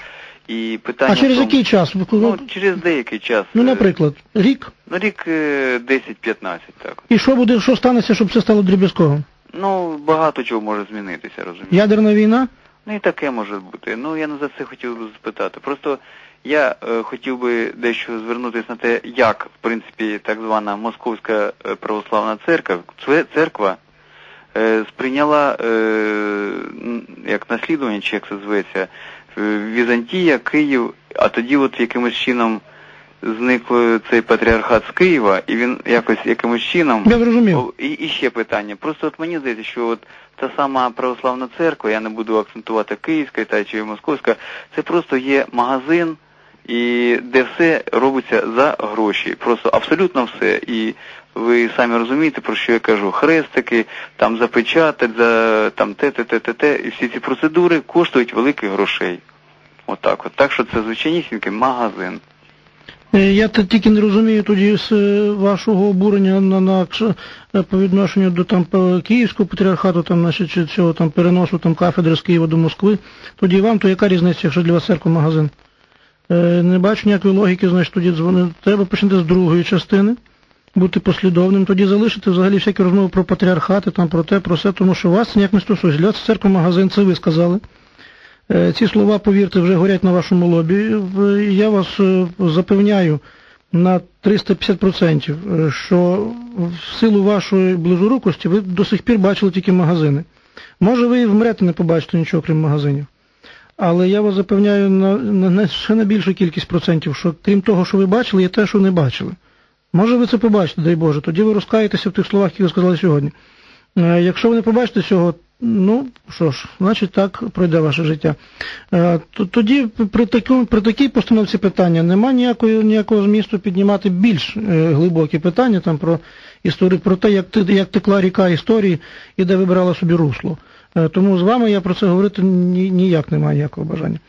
І питання а через тому, який час? Ну, через деякий час. Ну, наприклад, рік? Ну, рік 10-15, так. І що буде, що станеться, щоб це стало дріб'язковим? Ну, багато чого може змінитися, розумієте? Ядерна війна? Ну і таке може бути. Ну, я не за це хотів би спитати. Просто я е, хотів би дещо звернутися на те, як, в принципі, так звана Московська православна церква, церква е, сприйняла е, як наслідування, чи як це зветься, Візантія, Київ, а тоді от якимось чином зник цей патріархат з Києва, і він якось якимось чином Я зрозумів. І, і ще питання. Просто от мені здається, що от та сама православна церква, я не буду акцентувати Київська та чи Московська, це просто є магазин, і де все робиться за гроші. Просто абсолютно все. І ви самі розумієте, про що я кажу, хрестики, там запечатать, за там те, те, те, те, те, і всі ці процедури коштують великих грошей. Отак от. Так що це звичайнісінький магазин. Е, я тільки не розумію тоді з е, вашого обурення на, на е, по відношенню до там Київського патріархату, там, значить, чи цього там переносу там кафедри з Києва до Москви. Тоді вам, то яка різниця, якщо для вас церква магазин? Не бачу ніякої логіки, значить тоді дзвонити. Треба почати з другої частини бути послідовним, тоді залишити взагалі всякі розмови про патріархати, там про те, про все, тому що вас ніяк не стосується. Для вас церква магазин, це ви сказали. Е, ці слова, повірте, вже горять на вашому лобі. Я вас е, запевняю на 350%, е, що в силу вашої близорукості ви до сих пір бачили тільки магазини. Може, ви і вмрете не побачите нічого, крім магазинів. Але я вас запевняю на, на ще на більшу кількість процентів, що крім того, що ви бачили, є те, що не бачили. Може ви це побачите, дай Боже, тоді ви розкаєтеся в тих словах, які ви сказали сьогодні. Е, якщо ви не побачите цього, ну що ж, значить так пройде ваше життя. Е, тоді при такому, при такій постановці питання немає ніякої, ніякого змісту піднімати більш е, глибокі питання там про історію, про те, як як текла ріка історії і де вибирала собі русло. Тому з вами я про це говорити ніяк не маю ніякого бажання.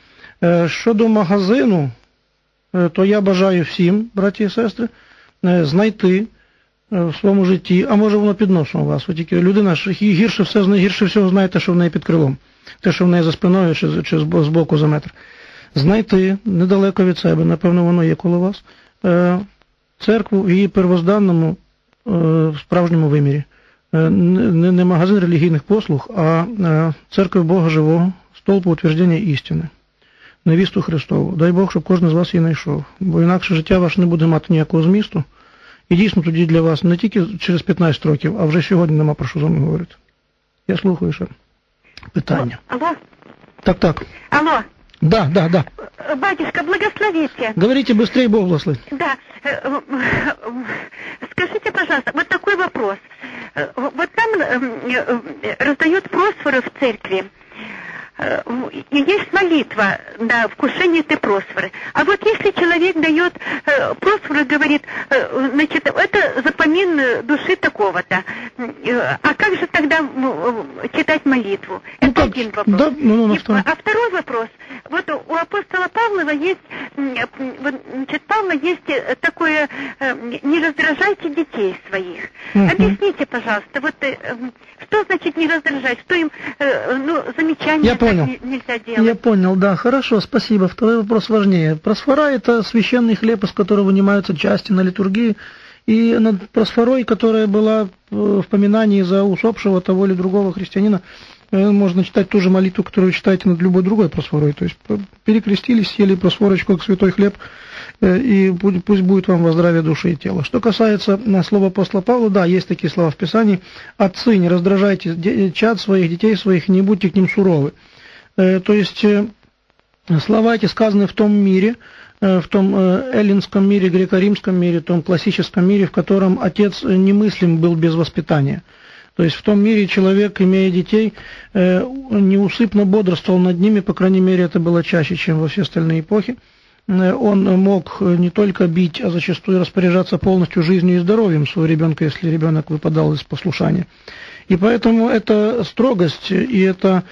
Щодо магазину, то я бажаю всім, браті і сестри. Е, знайти е, в своєму житті, а може воно під носом у вас. От тільки людина гірше все гірше всього знає те, що в неї під крилом, те, що в неї за спиною чи, чи з боку за метр. Знайти недалеко від себе, напевно, воно є коло вас, е, церкву в її первозданному справжньому вимірі. Не, не магазин релігійних послуг, а церква Бога Живого, столпу утвердження істини. невісту Христову. Дай Бог, щоб кожен з вас її знайшов. Бо інакше життя ваше не буде мати ніякого змісту. І дійсно тоді для вас не тільки через 15 років, а вже сьогодні нема про що з вами говорити. Я слухаю ще питання. Алло, Так, так. алло, Да, да, да. Э, батюшка, благословите. Говорите быстрее, Бог благословит. Да, э, э, э, скажите, пожалуйста, вот такой вопрос. Э, Вот там э, э, раздают просфоры в церкви. Э, И есть молитва на вкушение этой просфоры. А вот если человек дает э, просфоры, говорит, э, значит, это запомин э, души такого-то, э, а как же тогда э, читать молитву? Ну Это как? один вопрос. Да, ну, ну, И- а второй вопрос. Вот у апостола Павлова есть, значит, Павла есть э, такое, э, не раздражайте детей своих. Мгм. Объясните, пожалуйста, вот э, что значит не раздражать, что им, ну, замечания Я понял. не- нельзя делать? Я понял, да, хорошо, спасибо. Второй вопрос важнее. Просфора – это священный хлеб, из которого вынимаются части на литургии. И над просфорой, которая была в поминании за усопшего того или другого христианина, можно читать ту же молитву, которую читаете над любой другой просфорой. То есть перекрестились, съели просфорочку, как святой хлеб, э, и пу- пусть будет вам во здравие души и тела. Что касается э, слова апостола Павла, да, есть такие слова в Писании. Отцы, не раздражайте чад своих, детей своих, не будьте к ним суровы. Э, То есть э, слова эти сказаны в том мире, э, в том э, эллинском мире, греко-римском мире, том классическом мире, в котором отец э, немыслим был без воспитания. То есть в том мире человек, имея детей, э, неусыпно бодрствовал над ними, по крайней мере, это было чаще, чем во все остальные эпохи. Э, Он мог э, не только бить, а зачастую распоряжаться полностью жизнью и здоровьем своего ребенка, если ребенок выпадал из послушания. И поэтому эта строгость и это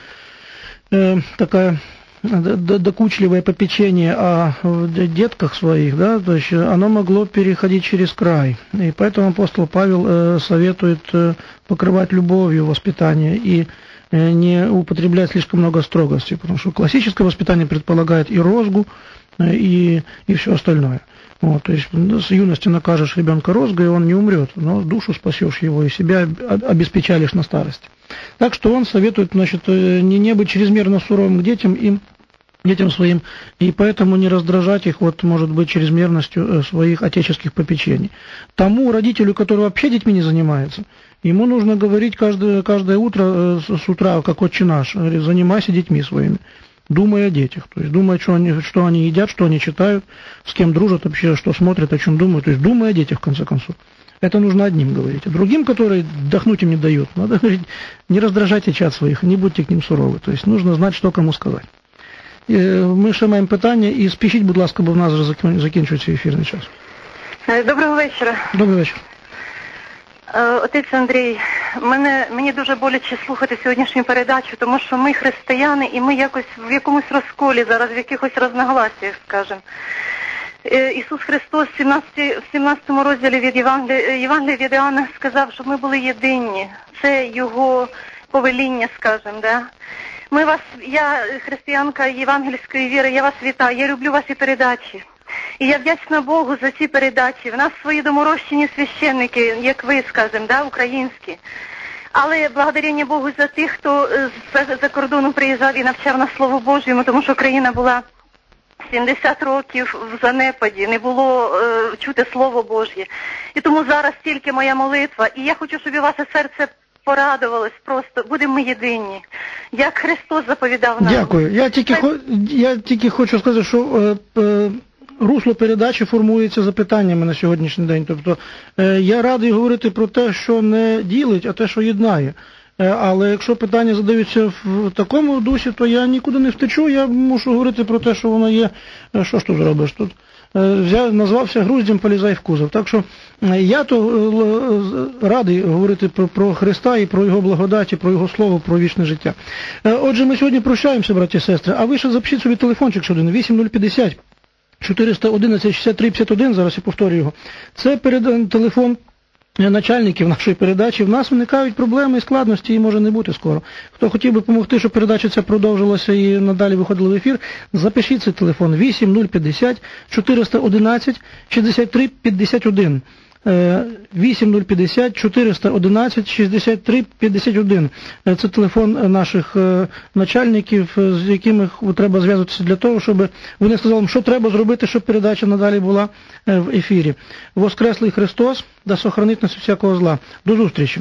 э, такая докучливое попечение о детках своих, да, то есть э, оно могло переходить через край. И поэтому апостол Павел э, советует э, покрывать любовью воспитание и не употреблять слишком много строгости, потому что классическое воспитание предполагает и розгу, и, и все остальное. Вот, то есть ну, с юности накажешь ребенка розгой, он не умрет, но душу спасешь его и себя об- обеспечалишь на старости. Так что он советует, значит, э, не, не быть чрезмерно суровым к детям и детям своим, и поэтому не раздражать их, вот, может быть, чрезмерностью э, своих отеческих попечений. Тому родителю, который вообще детьми не занимается, ему нужно говорить каждое, каждое утро, э, с, утра, как отче наш, занимайся детьми своими, думай о детях, то есть думай, что они, что они едят, что они читают, с кем дружат вообще, что смотрят, о чем думают, то есть думай о детях, в конце концов. Это нужно одним говорить. А другим, которые вдохнуть им не дают, надо говорить, не раздражайте чат своих, не будьте к ним суровы. То есть нужно знать, что кому сказать. Е, Ми ще маємо питання, і спішіть, будь ласка, бо в нас вже закін- закінчується ефірний час. Е, Доброго вечора. Добрий вечір. Е, Отець Андрій, мене мені дуже боляче слухати сьогоднішню передачу, тому що ми християни і ми якось в якомусь розколі зараз, в якихось розногласіях, скажемо. Е, Ісус Христос в 17, в 17 розділі від Євангелія, Євангелія від Іоанна сказав, що ми були єдині. Це його повеління, скажемо, да? Ми вас, я християнка євангельської віри, я вас вітаю, я люблю ваші передачі. І я вдячна Богу за ці передачі. В нас свої доморощені священники, як ви скажемо, да, українські. Але благодарення Богу за тих, хто е, за кордону приїжджав і навчав нас Слову Божому, тому що країна була 70 років в занепаді, не було е, чути Слово Божє. І тому зараз тільки моя молитва. І я хочу, щоб і ваше серце порадувалось просто. Будемо ми єдині. Як Христос заповідав нам. Дякую. Я тільки, хо- я тільки хочу сказати, що е, е, русло передачі формується запитаннями на сьогоднішній день. Тобто е, я радий говорити про те, що не ділить, а те, що єднає. Е, Але якщо питання задаються в такому дусі, то я нікуди не втечу, я мушу говорити про те, що воно є. Е, Що ж тут зробиш? Тут е, взяв, назвався груздям, полізай в кузов. Так що я то радий говорити про, про Христа і про Його благодаті, про Його Слово, про вічне життя. Отже, ми сьогодні прощаємося, браті і сестри, а ви ще запишіть собі телефончик ще один, 8050 411 63 51, зараз я повторюю його. Це перед телефон начальників нашої передачі. В нас виникають проблеми і складності, і може не бути скоро. Хто хотів би допомогти, щоб передача ця продовжилася і надалі виходила в ефір, запишіть цей телефон 8050 411 63 51. 8050 411 63 51. Це телефон наших е, начальників, е, з якими треба зв'язуватися для того, щоб вони сказали, що треба зробити, щоб передача надалі була е, в ефірі. Воскреслий Христос, да сохранить нас всякого зла. До зустрічі.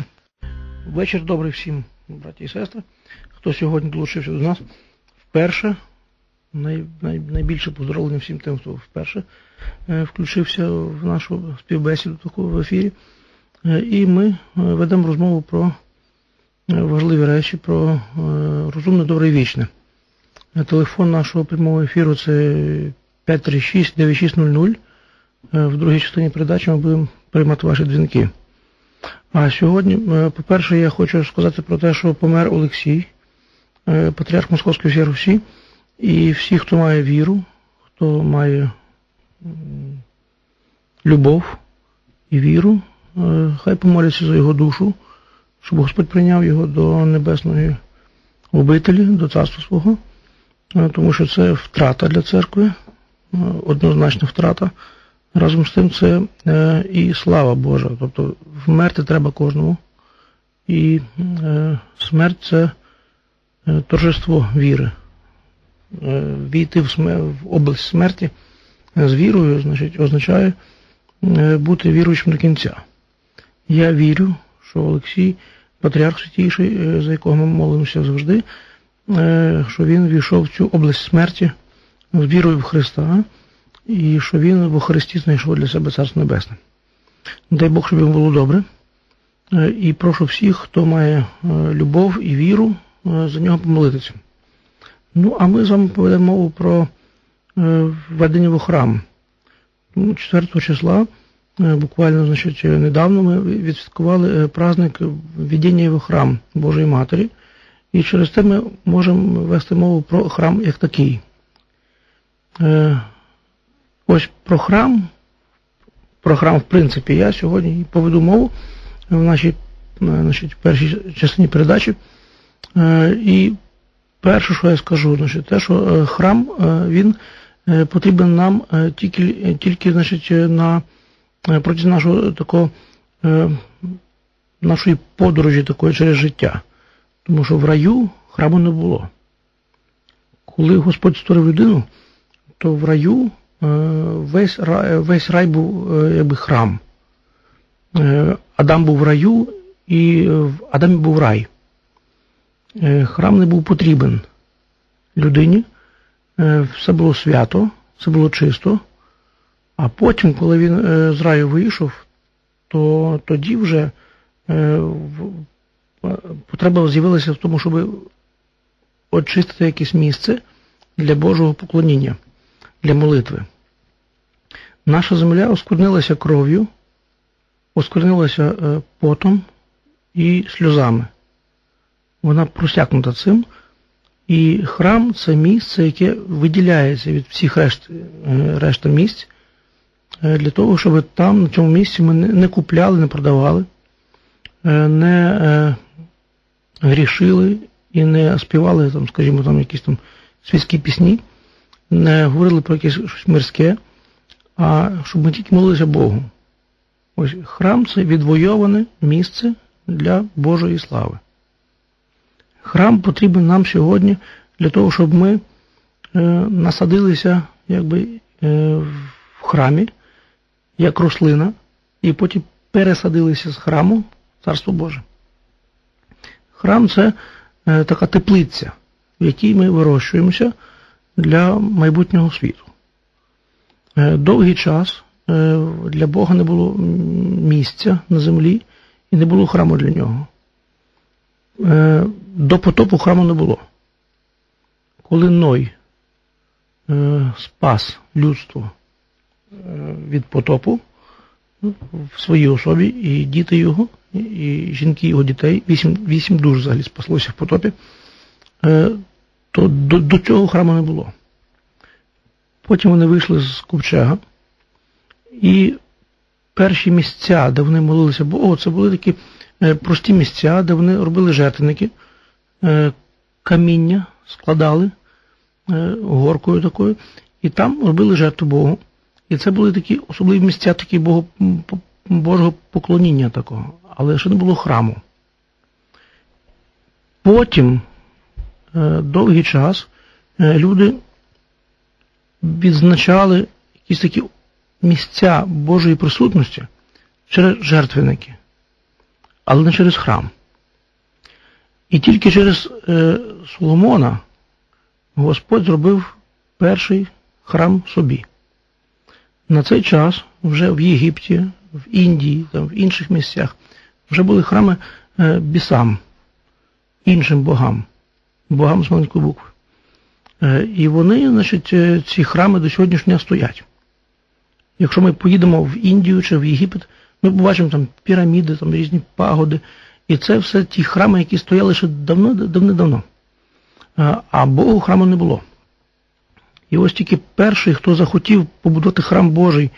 Вечір добрий всім, браті і сестри, хто сьогодні долучився до нас вперше. Най, най, найбільше поздоровлення всім тим, хто вперше е, включився в нашу співбесіду таку в ефірі. Е, і ми е, ведемо розмову про важливі речі, про розумне, добре і вічне. Телефон нашого прямого ефіру це 536-9600. В другій частині передачі ми будемо приймати ваші дзвінки. А сьогодні, по-перше, я хочу сказати про те, що помер Олексій, патріарх Московської Русі. І всі, хто має віру, хто має любов і віру, е, хай помоляться за його душу, щоб Господь прийняв його до небесної обителі, до царства свого, е, тому що це втрата для церкви, е, однозначна втрата. Разом з тим це і слава Божа. Тобто вмерти треба кожному. І смерть це торжество віри. Е, війти в, смер... в область смерті з вірою, значить, означає е, бути віруючим до кінця. Я вірю, що Олексій, патріарх святійший, е, за якого ми молимося завжди, що він війшов в цю область смерті з вірою в Христа, і що він в Христі знайшов для себе Царство Небесне. Дай Бог, щоб йому було добре. І прошу всіх, хто має любов і віру, за нього помолитися. Ну, а ми з вами поведемо мову про е, введення в храм. 4 ну, числа, е, буквально значить, недавно ми відсвяткували е, праздник введення в храм Божої Матері. І через те ми можемо вести мову про храм як такий. Ось про храм, про храм, в принципі, я сьогодні поведу мову в нашій значить, першій частині передачі. І Перше, що я скажу, значить, те, що е, храм е, він е, потрібен нам тільки тільки значить, на проти нашого такого нашої подорожі такої через життя. Тому що в раю храму не було. Коли Господь створив людину, то в раю весь рай, весь рай був якби храм. Адам був в раю і в Адамі був рай. Е, храм не був потрібен людині, е, все було свято, все було чисто. А потім, коли він е, з раю вийшов, то тоді вже потреба з'явилася в тому, щоб очистити якесь місце для Божого поклоніння, для молитви. Наша земля осквернилася кров'ю, осквернилася потом і сльозами вона просякнута цим. І храм це місце, яке виділяється від всіх решт, е, решта місць, е, для того, щоб там, на цьому місці, ми не купляли, не продавали, е, не грішили і не співали, там, скажімо, там якісь там світські пісні, не говорили про якесь щось мирське, а щоб ми тільки молилися Богу. Ось храм це відвойоване місце для Божої слави. Храм потрібен нам сьогодні для того, щоб ми е, насадилися якби, е, в храмі, як рослина, і потім пересадилися з храму Царство Боже. Храм це е, така теплиця, в якій ми вирощуємося для майбутнього світу. Довгий час для Бога не було місця на землі і не було храму для нього. Е, до потопу храму не було. Коли Ной е, спас людство е, від потопу ну, в своїй особі, і діти його, і жінки його дітей, вісім вісім душ взагалі спаслося в потопі, то до, до цього храму не було. Потім вони вийшли з ковчега, і перші місця, де вони молилися Богу, це були такі прості місця, де вони робили жертвенники, е, каміння складали е, горкою такою, і там робили жертву Богу. І це були такі особливі місця, такі Божого поклоніння такого, але ще не було храму. Потім е, довгий час е, люди відзначали якісь такі місця Божої присутності через жертвенники, але не через храм. І тільки через е, Соломона Господь зробив перший храм собі. На цей час вже в Єгипті, в Індії, там, в інших місцях вже були храми е, бісам, іншим богам, богам з маленької букви. Е, і вони, значить, е, ці храми до сьогоднішнього стоять. Якщо ми поїдемо в Індію чи в Єгипет, ми побачимо там піраміди, там різні пагоди. І це все ті храми, які стояли ще давно, давно-давно. А Богу храму не було. І ось тільки перший, хто захотів побудувати храм Божий,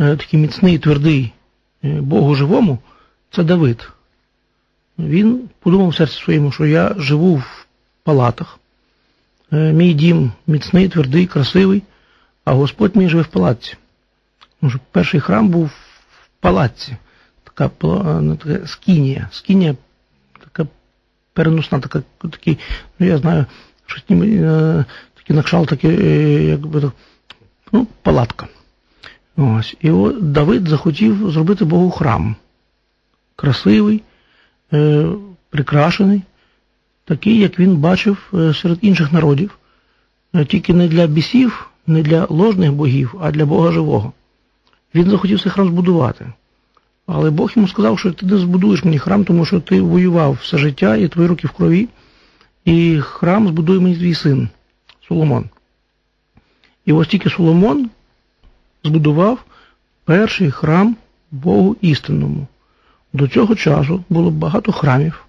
е, такий міцний, твердий е, Богу живому, це Давид. Він подумав в серці своєму, що я живу в палатах, е, мій дім міцний, твердий, красивий, а Господь мій живе в палатці. Тому що перший храм був в палатці, така, така скінія. Скінія така переносна, така, такий, ну я знаю, що такий накшал, такий, якби ну, палатка. Ось. І от Давид захотів зробити Богу храм. Красивий, е, прикрашений, такий, як він бачив е, серед інших народів, е, тільки не для бісів, не для ложних богів, а для Бога живого. Він захотів цей храм збудувати. Але Бог йому сказав, що ти не збудуєш мені храм, тому що ти воював все життя і твої руки в крові, і храм збудує мені твій син, Соломон. І ось тільки Соломон збудував перший храм Богу істинному. До цього часу було багато храмів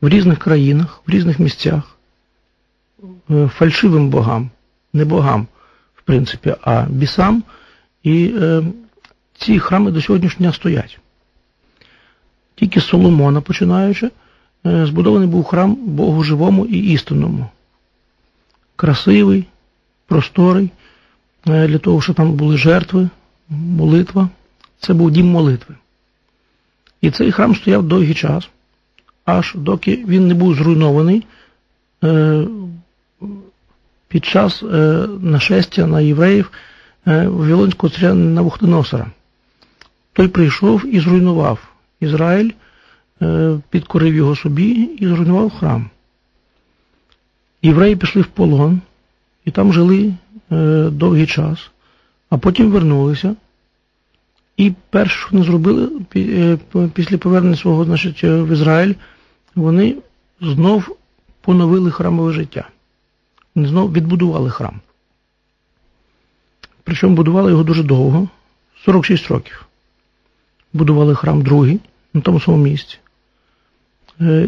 в різних країнах, в різних місцях, е, фальшивим богам, не богам, в принципі, а бісам. І е, ці храми до сьогоднішнього дня стоять. Тільки з Соломона, починаючи, е, збудований був храм Богу живому і істинному. Красивий, просторий, е, для того, щоб там були жертви, молитва. Це був дім молитви. І цей храм стояв довгий час, аж доки він не був зруйнований е, під час нашестя на євреїв Вавилонського царя Навуходоносора. Той прийшов і зруйнував Ізраїль, підкорив його собі і зруйнував храм. Євреї пішли в полон і там жили довгий час, а потім вернулися. І перше, що вони зробили після повернення свого значить, в Ізраїль, вони знов поновили храмове життя. Вони знов відбудували храм. Причому будували його дуже довго, 46 років. Будували храм другий на тому самому місці.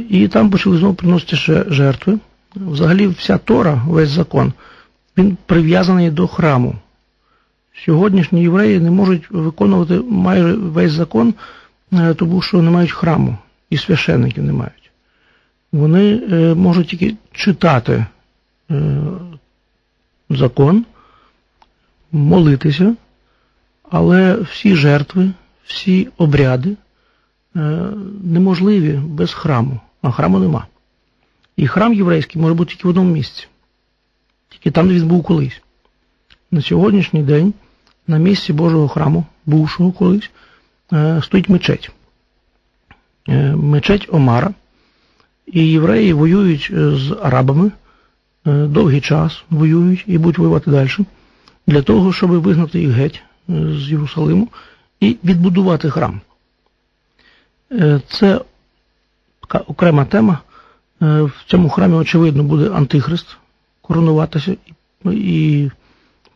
І там почали знову приносити ще жертви. Взагалі вся Тора, весь закон, він прив'язаний до храму. Сьогоднішні євреї не можуть виконувати майже весь закон, тому що не мають храму і священників не мають. Вони можуть тільки читати закон молитися, але всі жертви, всі обряди е, неможливі без храму, а храму нема. І храм єврейський може бути тільки в одному місці, тільки там, де він був колись. На сьогоднішній день на місці Божого храму, бувшого колись, е, стоїть мечеть. Е, мечеть Омара. І євреї воюють з арабами довгий час, воюють і будуть воювати далі для того, щоб вигнати їх геть е, з Єрусалиму і відбудувати храм. Е, це така окрема тема. Е, в цьому храмі, очевидно, буде Антихрист коронуватися і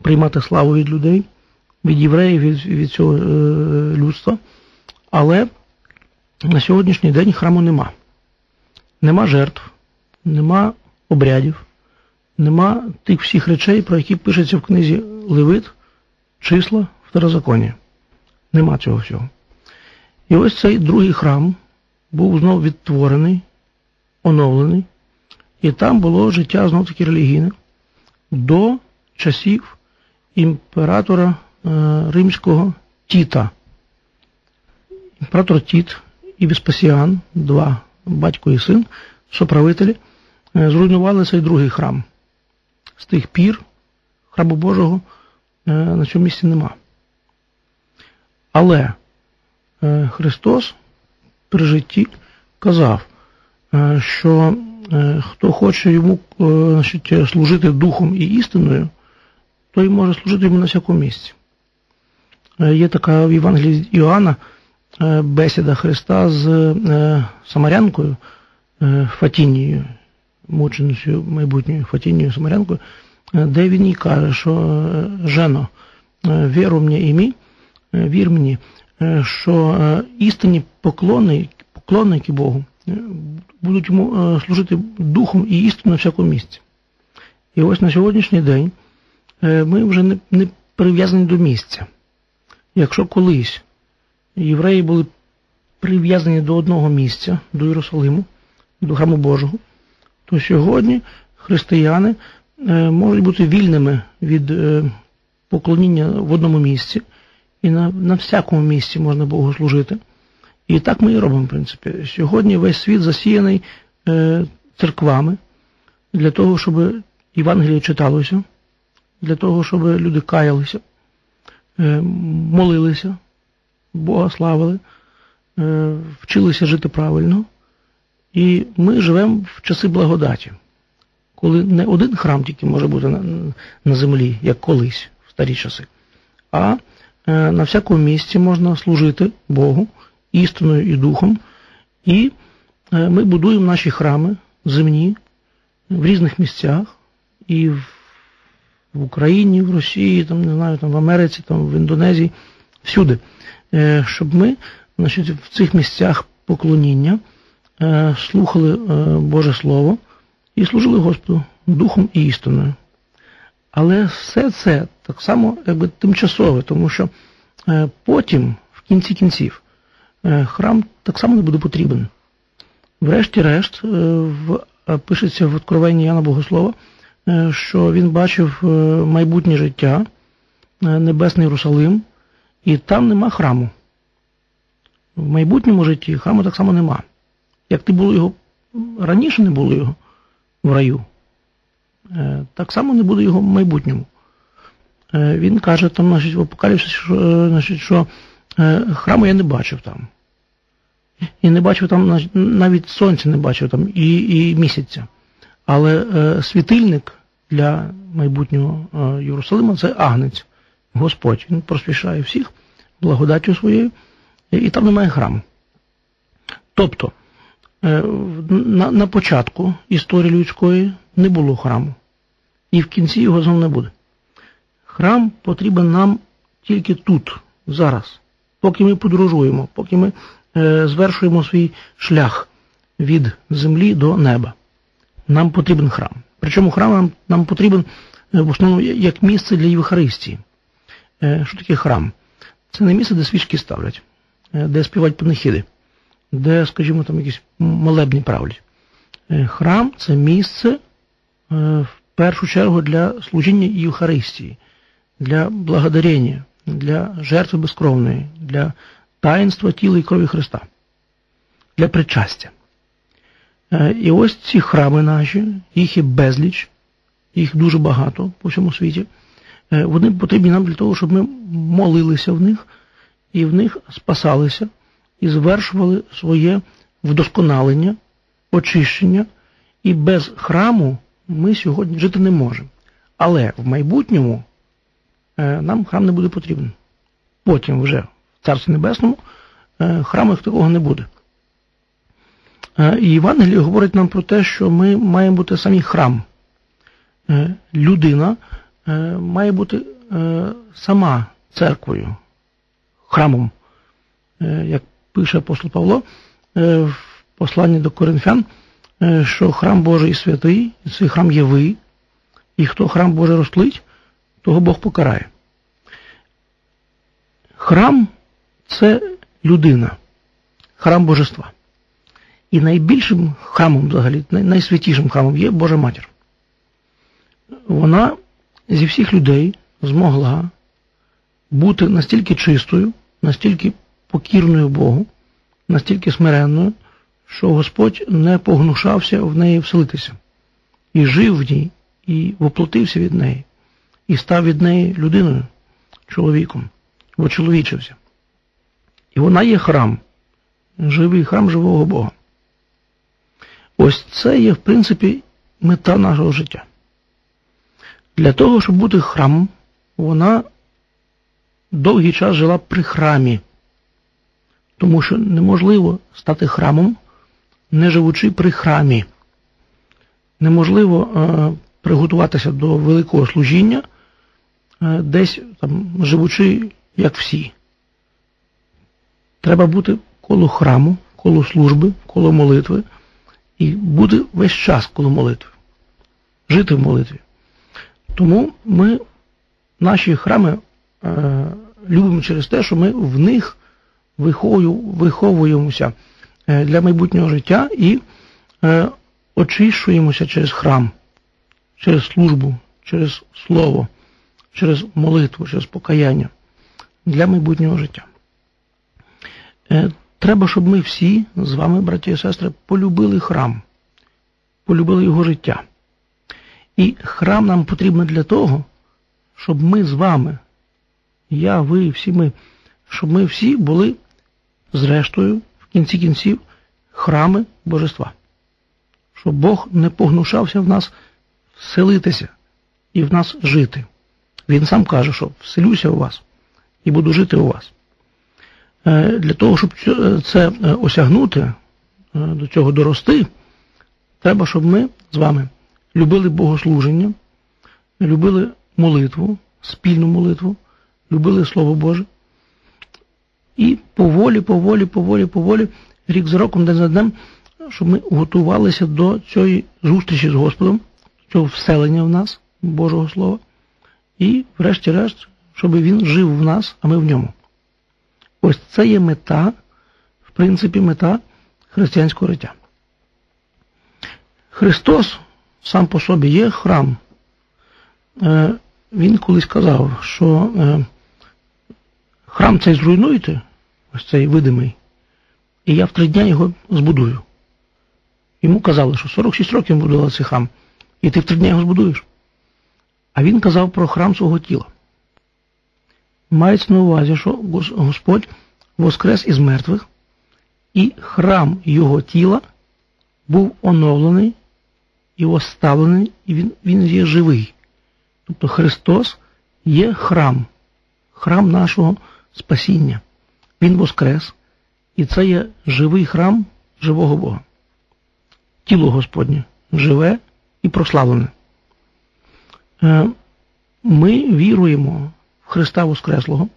приймати славу від людей, від євреїв, від, від цього людства. Але на сьогоднішній день храму нема. Нема жертв, нема обрядів, нема тих всіх речей, про які пишеться в книзі Левит, числа, второзаконні. Нема цього всього. І ось цей другий храм був знов відтворений, оновлений, і там було життя знов таки релігійне до часів імператора е, римського Тіта. імператор Тіт і Веспасіан, два батько і син, соправителі, е, зруйнували цей другий храм. З тих пір храму Божого е, на цьому місці нема. Але е, Христос при житті казав, що хто хоче йому значить, служити духом і істиною, той може служити йому на всякому місці. Є така в Євангелії Іоанна бесіда Христа з Самарянкою Фатінією, мученицею майбутньою Фатінією Самарянкою, де він їй каже, що жено, віру мені і мій, вір мені, що істинні поклони, поклонники Богу будуть йому служити духом і істиною на всякому місці. І ось на сьогоднішній день ми вже не, не прив'язані до місця. Якщо колись євреї були прив'язані до одного місця, до Єрусалиму, до храму Божого, то сьогодні християни е, можуть бути вільними від е, поклоніння в одному місці, і на на всякому місці можна Богу служити. І так ми і робимо, в принципі. Сьогодні весь світ засіяний е, церквами для того, щоб Євангеліє читалося, для того, щоб люди каялися, молилися, Бога славили, вчилися жити правильно. І ми живемо в часи благодаті, коли не один храм тільки може бути на, на землі, як колись, в старі часи, а е, на всякому місці можна служити Богу істиною і духом. І е, ми будуємо наші храми земні в різних місцях, і в, в Україні, в Росії, там, не знаю, там, в Америці, там, в Індонезії, всюди, е, щоб ми значить, в цих місцях поклоніння. Е, слухали е, Боже Слово і служили Господу духом і істиною. Але все це так само якби тимчасове, тому що е, потім, в кінці кінців, храм так само не буде потрібен. Врешті-решт, пишеться в Откровенні Яна Богослова, що він бачив майбутнє життя, Небесний Єрусалим, і там нема храму. В майбутньому житті храму так само нема. Як ти було його раніше не було його в раю, е, так само не буде його в майбутньому. Е, він каже там, значить, в Апокаліпсисі, що, е, значить, що храму я не бачив там. І не бачив там, навіть сонця не бачив там і і місяця. Але е, світильник для майбутнього е, Єрусалима це агнець, Господь. Він просвішає всіх благодаттю своєю, і, і там немає храму. Тобто, на на початку історії людської не було храму. І в кінці його знову не буде. Храм потрібен нам тільки тут, зараз, поки ми подорожуємо, поки ми е, звершуємо свій шлях від землі до неба. Нам потрібен храм. Причому храм нам, нам потрібен е, в основному як місце для Євхаристії. Е, що таке храм? Це не місце, де свічки ставлять, е, де співають панихиди де, скажімо, там якісь молебні правлять. Е, храм це місце е, в першу чергу для служіння Євхаристії, для благодарення, для жертви безкровної, для таїнства тіла і крові Христа, для причастя. Е, і ось ці храми наші, їх є безліч, їх дуже багато по всьому світі. Вони потрібні нам для того, щоб ми молилися в них і в них спасалися і звершували своє вдосконалення, очищення, і без храму ми сьогодні жити не можемо. Але в майбутньому е, нам храм не буде потрібен. Потім вже в Царстві Небесному е, храму такого не буде. Е, і Євангеліє говорить нам про те, що ми маємо бути самі храм. Людина має бути сама церквою, храмом, як пише апостол Павло е, в посланні до Коринфян, е, що храм Божий святий, і цей храм є ви, і хто храм Божий розтлить, того Бог покарає. Храм це людина, храм Божества. І найбільшим храмом, взагалі, найсвятішим храмом є Божа Матір. Вона зі всіх людей змогла бути настільки чистою, настільки покірною Богу, настільки смиренною, що Господь не погнушався в неї вселитися, і жив в ній, і воплотився від неї, і став від неї людиною, чоловіком, вочоловічився. І вона є храм, живий храм живого Бога. Ось це є, в принципі, мета нашого життя. Для того, щоб бути храмом, вона довгий час жила при храмі, тому що неможливо стати храмом, не живучи при храмі. Неможливо е, приготуватися до великого служіння, е, десь там живучи, як всі. Треба бути коло храму, коло служби, коло молитви і бути весь час коло молитви, жити в молитві. Тому ми наші храми е, любимо через те, що ми в них виховуємося е, для майбутнього життя і е, очищуємося через храм, через службу, через слово, через молитву, через покаяння для майбутнього життя. Е, треба, щоб ми всі з вами, браті і сестри, полюбили храм, полюбили його життя. І храм нам потрібен для того, щоб ми з вами, я, ви, всі ми, щоб ми всі були, зрештою, в кінці кінців, храми Божества. Щоб Бог не погнушався в нас вселитися і в нас жити. Він сам каже, що вселюся у вас і буду жити у вас. Е, для того, щоб це е, осягнути, е, до цього дорости, треба, щоб ми з вами любили богослуження, любили молитву, спільну молитву, любили Слово Боже. І поволі, поволі, поволі, поволі, рік за роком, день за днем, щоб ми готувалися до цієї зустрічі з Господом, цього вселення в нас, Божого Слова, і, врешті-решт, щоб він жив в нас, а ми в ньому. Ось це є мета, в принципі, мета християнського життя. Христос сам по собі є храм. Е, він колись казав, що е, храм цей зруйнуєте, ось цей видимий, і я в три дня його збудую. Йому казали, що 46 років будували цей храм, і ти в три дня його збудуєш. А він казав про храм свого тіла. Мається на увазі, що Господь воскрес із мертвих, і храм його тіла був оновлений і оставлений, і він, він є живий. Тобто Христос є храм, храм нашого спасіння. Він воскрес, і це є живий храм живого Бога. Тіло Господнє живе і прославлене. Е, ми віруємо в Христа Воскреслого,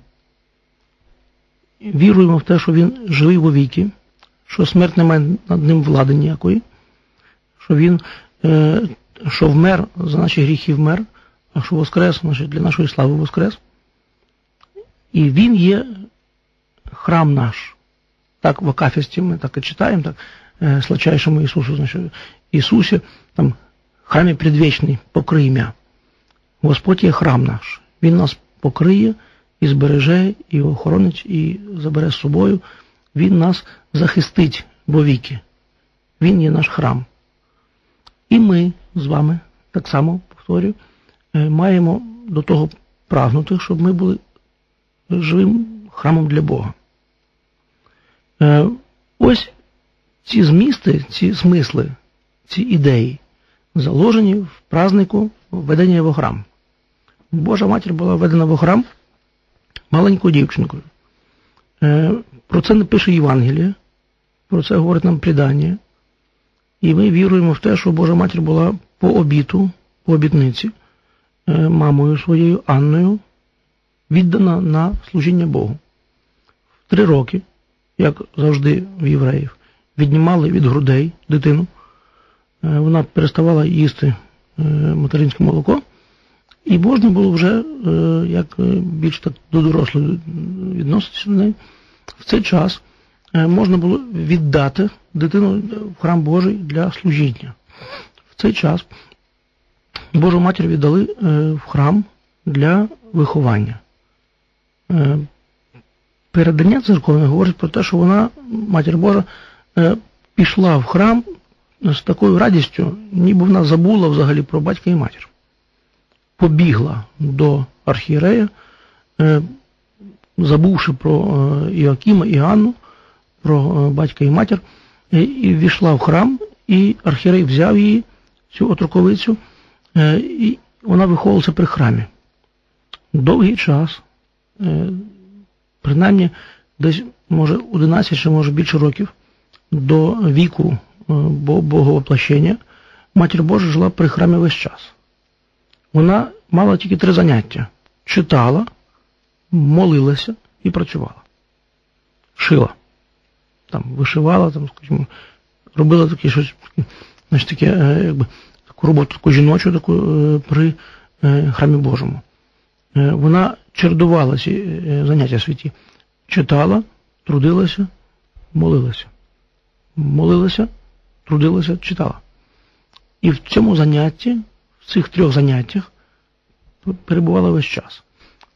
віруємо в те, що Він живий вовіки, що смерть не має над ним влади ніякої, що Він Е, що вмер за наші гріхи вмер, а що воскрес значить, для нашої слави воскрес. І він є храм наш. Так в Акафісті ми так і читаємо, так, е, слачайшому Ісусу, значить, Ісусі, там, храмі предвічний, покрий ім'я. Господь є храм наш. Він нас покриє і збереже, і охоронить, і забере з собою. Він нас захистить вовіки. Він є наш храм. І ми з вами, так само повторюю, е, маємо до того прагнути, щоб ми були живим храмом для Бога. Е, ось ці змісти, ці смисли, ці ідеї заложені в празднику введення в храм. Божа матір була введена в храм маленькою дівчинкою. Е, про це не пише Євангеліє, про це говорить нам предання. І ми віруємо в те, що Божа Матір була по обіту, по обітниці, е, мамою своєю Анною, віддана на служіння Богу. В три роки, як завжди в євреїв, віднімали від грудей дитину. Е, вона переставала їсти е, материнське молоко, і можна було вже, як більш так до дорослої відноситися до неї, в цей час можна було віддати дитину в храм Божий для служіння. В цей час Божу матір віддали е, в храм для виховання. Е, передання церковне говорить про те, що вона, Матір Божа, е, пішла в храм з такою радістю, ніби вона забула взагалі про батька і матір. Побігла до архієрея, е, забувши про Іоакіма і Анну, про батька і матір, і ввійшла в храм, і архієрей взяв її, цю отруковицю, і вона виховувалася при храмі. Довгий час, принаймні десь, може, 11 чи може більше років до віку Боговоплощення, Матір Божа жила при храмі весь час. Вона мала тільки три заняття: читала, молилася і працювала. Шила. Там, Вишивала, там, скажімо, робила таке щось, значить, таке, якби, таку роботу таку жіночу таку, при храмі Божому. Вона чердувала ці заняття святі. Читала, трудилася, молилася. Молилася, трудилася, читала. І в цьому занятті, в цих трьох заняттях, перебувала весь час.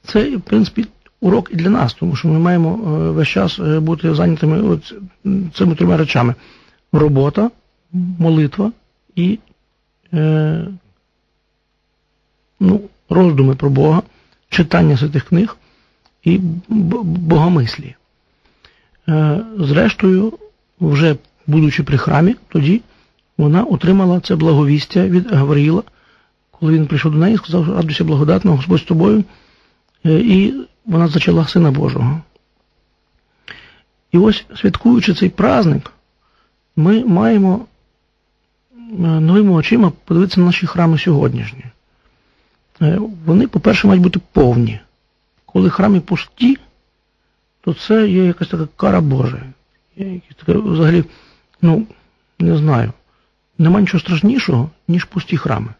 Це, в принципі, урок і для нас, тому що ми маємо весь час бути зайнятими цими трьома речами: робота, молитва і е, ну, роздуми про Бога, читання святих книг і богомислі. Е, зрештою, вже будучи при храмі, тоді вона отримала це благовістя від Гавриїла, коли він прийшов до неї і сказав, що радуйся благодатно, Господь з тобою, е, і вона зачала Сина Божого. І ось, святкуючи цей праздник, ми маємо е, новими очима подивитися на наші храми сьогоднішні. Вони, по-перше, мають бути повні коли храми пусті, то це є якась така кара Божа. таке, взагалі, ну, не знаю, нема нічого страшнішого, ніж пусті храми.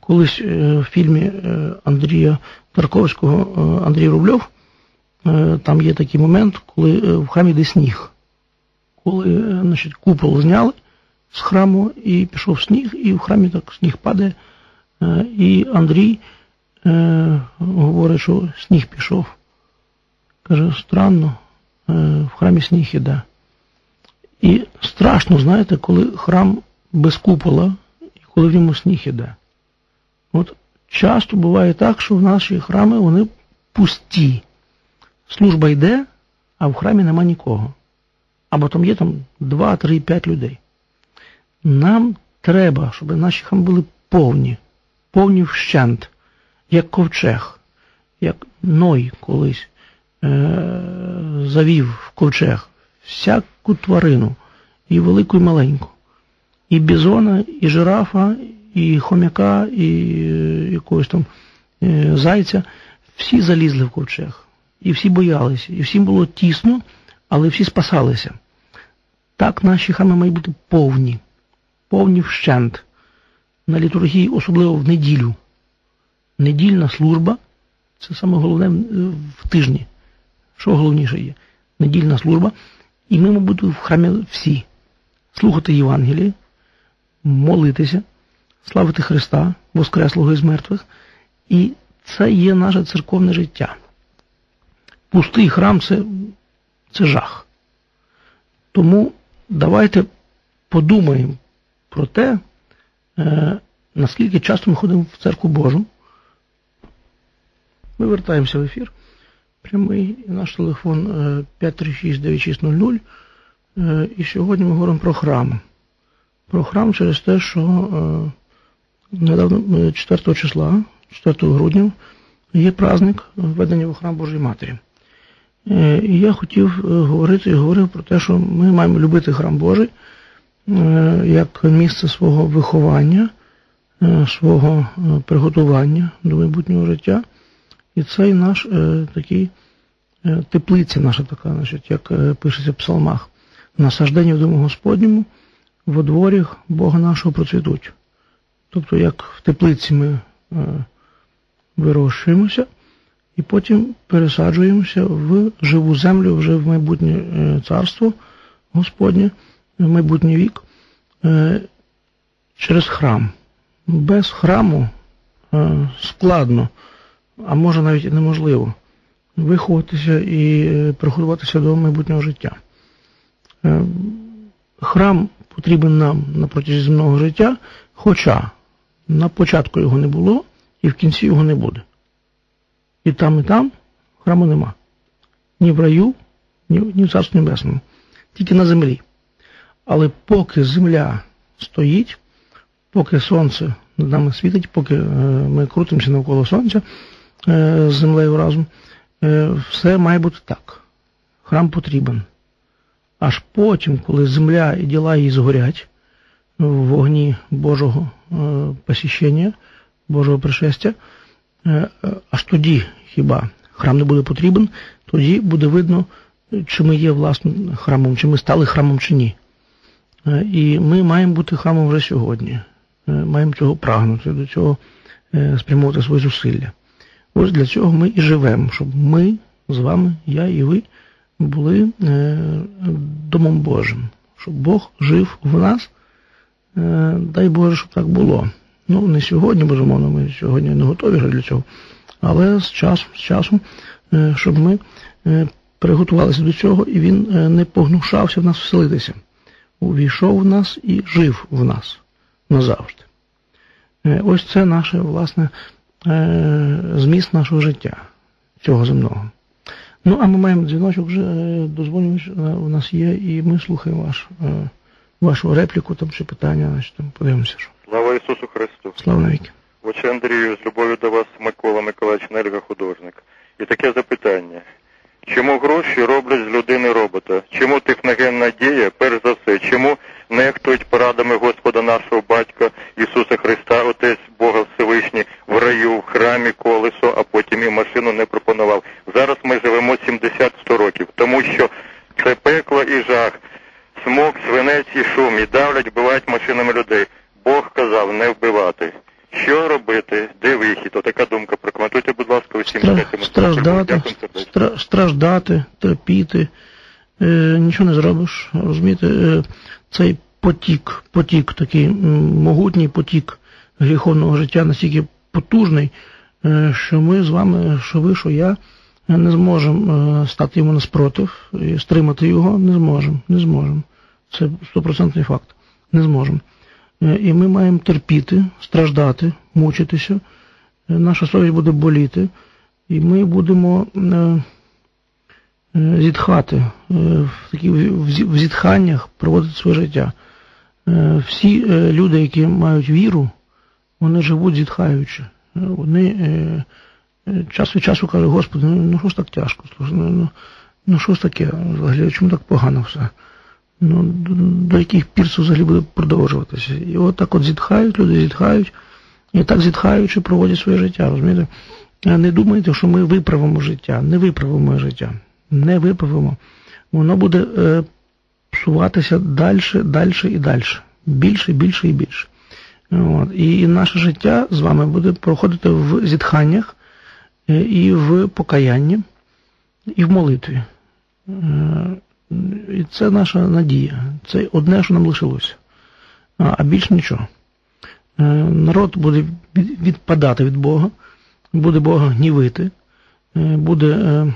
Колись е, в фільмі е, Андрія Тарковського е, Андрій Рубльов, там є такий момент, коли в храмі йде сніг. Коли значить, купол зняли з храму і пішов сніг, і в храмі так сніг падає. І Андрій е, говорить, що сніг пішов. Каже, странно, е, в храмі сніг іде. І страшно, знаєте, коли храм без купола і коли в ньому сніг іде. От часто буває так, що в наші храми вони пусті. Служба йде, а в храмі нема нікого. Або там є там 2, 3, 5 людей. Нам треба, щоб наші храми були повні, повні вщент як ковчег, як Ной колись е- завів в ковчег всяку тварину, і велику, і маленьку, і бізона, і жирафа, і хомяка, і е- якогось там е- зайця. Всі залізли в ковчег, і всі боялися, і всім було тісно, але всі спасалися. Так наші хами мають бути повні, повні вщент. На літургії, особливо в неділю недільна служба це саме головне в тижні. Що головніше є? Недільна служба. І ми, мабуть, в храмі всі слухати Євангеліє, молитися, славити Христа, Воскреслого із мертвих. І це є наше церковне життя. Пустий храм це, це жах. Тому давайте подумаємо про те, е, наскільки часто ми ходимо в церкву Божу. Ми вертаємося в ефір. Прямий наш телефон 536-9600. Е, е, і сьогодні ми говоримо про храм. Про храм через те, що недавно 4 числа, 4 грудня, є праздник введення в храм Божої Матері. І я хотів говорити і говорив про те, що ми маємо любити храм Божий як місце свого виховання, свого приготування до майбутнього життя. І цей наш е, такий е, теплиця наша така, значить, як е, пишеться в псалмах, насаждення в дому Господньому, во дворях Бога нашого процвітуть. Тобто, як в теплиці ми е, вирощуємося і потім пересаджуємося в живу землю, вже в майбутнє е, царство Господнє, в майбутній вік, е, через храм. Без храму е, складно а може навіть і неможливо виховатися і е, приготуватися до майбутнього життя. Храм потрібен нам на протязі земного життя, хоча на початку його не було і в кінці його не буде. І там, і там храму нема. Ні в раю, ні в Царстві Небесному. Тільки на землі. Але поки земля стоїть, поки сонце над нами світить, поки е, ми крутимося навколо сонця е, з землею разом, е, все має бути так. Храм потрібен. Аж потім, коли земля і діла її згорять в вогні Божого посіщення, Божого пришестя, аж тоді хіба храм не буде потрібен, тоді буде видно, чи ми є власним храмом, чи ми стали храмом чи ні. І ми маємо бути храмом вже сьогодні. Маємо цього прагнути, до цього спрямовувати свої зусилля. Ось для цього ми і живемо, щоб ми з вами, я і ви, були Домом Божим, щоб Бог жив в нас. Дай Боже, щоб так було. Ну, не сьогодні, безумовно, ми сьогодні не готові для цього. Але з часом, з часом, щоб ми приготувалися до цього, і він не погнушався в нас вселитися. Увійшов в нас і жив в нас назавжди. Ось це наше, власне, зміст нашого життя, цього земного. Ну, а ми маємо дзвіночок, вже дозвонювач у нас є, і ми слухаємо ваш, вашу репліку там чи питання, значить, там подивимося. що. Слава Ісусу Христу! Слава навіки! Отче Андрію, з любов'ю до вас Микола Миколаївич Нельга, художник. І таке запитання. Чому гроші роблять з людини робота? Чому техногенна дія, перш за все, чому нехтують порадами Господа нашого Батька Ісуса Христа, Отець Бога Всевишній, в раю, в храмі, колесо, а потім і машину не пропонував. Зараз ми живемо 70-100 років, тому що це пекло і жах, смок, свинець і шум, і давлять, вбивають машинами людей. Бог казав не вбивати. Що робити? Де вихід? Отака думка. Стра... страждати, стра... страждати, терпіти, е, нічого не зробиш. Розумієте, е, цей потік, потік, такий могутній потік гріховного життя настільки потужний, е, що ми з вами, що ви, що я, не зможемо стати йому наспротив і стримати його не зможемо. Не зможемо. Це стопроцентний факт. Не зможемо. І ми маємо терпіти, страждати, мучитися. Наша совість буде боліти, і ми будемо зітхати в такі в зітханнях проводити своє життя. Всі люди, які мають віру, вони живуть зітхаючи. Вони час від часу кажуть, Господи, ну, ну що ж так тяжко? Ну, ну, ну що ж таке? Взагалі, чому так погано все? ну, до яких пір це взагалі буде продовжуватися. І от так от зітхають, люди зітхають, і так зітхаючи проводять своє життя, розумієте? Не думайте, що ми виправимо життя, не виправимо життя, не виправимо. Воно буде е, псуватися далі, далі і далі. Більше, більше і більше. От. І наше життя з вами буде проходити в зітханнях, і в покаянні, і в молитві. І це наша надія. Це одне, що нам лишилося. А більш нічого. Народ буде відпадати від Бога, буде Бога гнівити, буде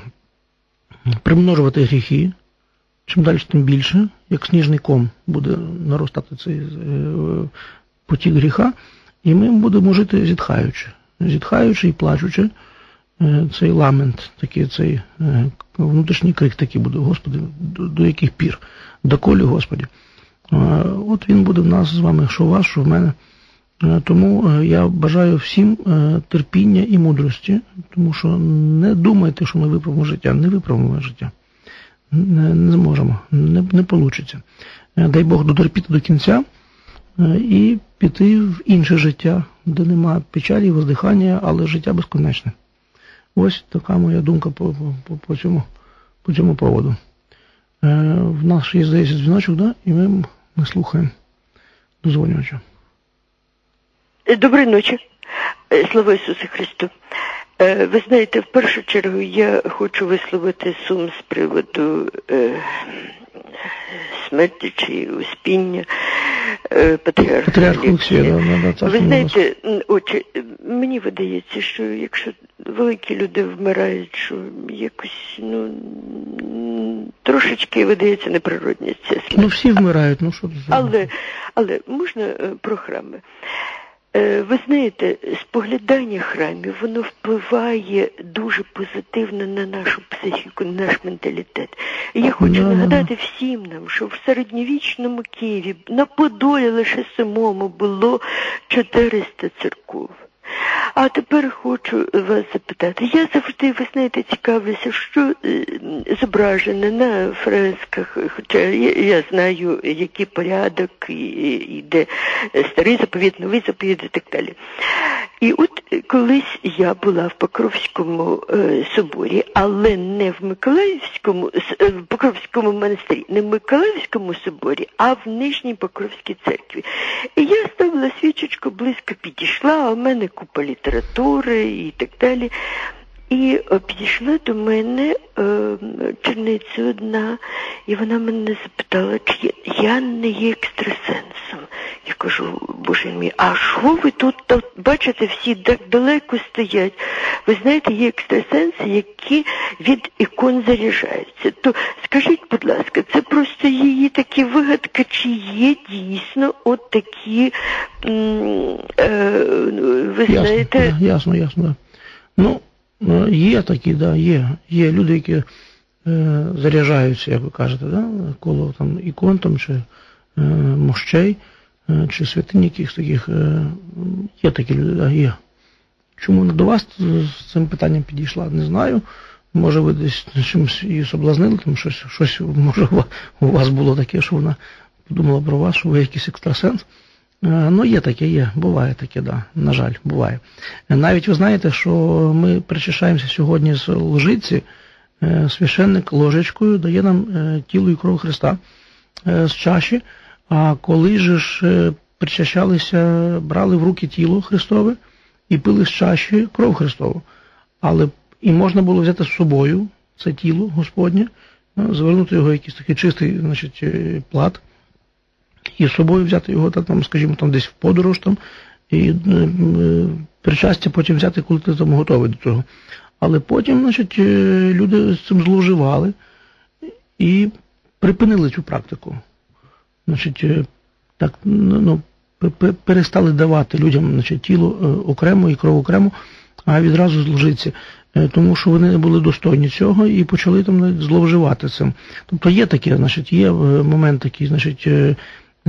примножувати гріхи. Чим далі, тим більше, як сніжний ком буде наростати цей потік гріха, і ми будемо жити зітхаючи, зітхаючи і плачучи. Цей ламент, такий цей внутрішній крик такий буде, Господи, до, до яких пір, доколі, Господі. От він буде в нас з вами, що у вас, що в мене. Тому я бажаю всім терпіння і мудрості, тому що не думайте, що ми виправимо життя, не виправимо життя. Не, не зможемо, не не вийде. Дай Бог дотерпіти до кінця і піти в інше життя, де немає печалі воздихання, але життя безконечне. Ось така моя думка по по, по, цьому по цьому поводу. Е, В нас є, здається, дзвіночок, да? і ми, ми слухаємо дозвонювача. Доброї ночі. Слава Ісусу Христу. Ви знаєте, в першу чергу я хочу висловити сум з приводу е, смерті чи успіння е, патріарха. Олексія, да, да, Ви знаєте, отже, мені видається, що якщо великі люди вмирають, що якось, ну, трошечки видається неприродність. Ну всі вмирають, ну що? Але, але можна е, про храми? Е, Ви знаєте, споглядання храмів, воно впливає дуже позитивно на нашу психіку, на наш менталітет. І я хочу нагадати всім нам, що в середньовічному Києві на Подолі лише самому було 400 церков. А тепер хочу вас запитати. Я завжди, ви знаєте, цікавлюся, що е, зображено на фресках, хоча я, я знаю, який порядок, і, і, і де старий заповіт, новий заповіт і так далі. І от колись я була в Покровському е, соборі, але не в Миколаївському, е, в Покровському монастирі, не в Миколаївському соборі, а в Нижній Покровській церкві. І я ставила свічечку, близько підійшла, а в мене купа літератури і так далі. І е, підійшла до мене е, черниця одна, і вона мене запитала, чи я, не є екстрасенсом. Я кажу, боже мій, а що ви тут бачите, всі так далеко стоять? Ви знаєте, є екстрасенси, які від ікон заряджаються. То скажіть, будь ласка, це просто її такі вигадки, чи є дійсно от такі, м, е, ви Ясно, знаєте, ясно, ясно. Да. Ну, є такі, да, є. Є люди, які е, заряджаються, як ви кажете, да, коло там ікон там, чи е, мощей, е, чи святинь якихось таких. Е, є такі люди, да, є. Чому до вас з цим питанням підійшла, не знаю. Може, ви десь чимось її соблазнили, там щось, щось може у вас було таке, що вона подумала про вас, що ви якийсь екстрасенс. Е, Ну, є таке, є, буває таке, да. На жаль, буває. Навіть ви знаєте, що ми причащаємося сьогодні з лжиці, е, священник ложечкою дає нам е, тіло і кров Христа з чаші, а коли ж причащалися, брали в руки тіло Христове і пили з чаші кров Христову. Але і можна було взяти з собою це тіло Господнє, ну, звернути його в якийсь такий чистий значить, плат, і з собою взяти його та, там, скажімо, там десь в подорож там, і е, е, причастя потім взяти, коли ти там готовий до цього. Але потім, значить, е, люди з цим зловживали і припинили цю практику. Значить, так, ну, ну, пе- пе- перестали давати людям значить, тіло окремо і кров окремо, а відразу зложиться. Тому що вони не були достойні цього і почали там зловживати цим. Тобто є таке, значить, є момент такий, значить,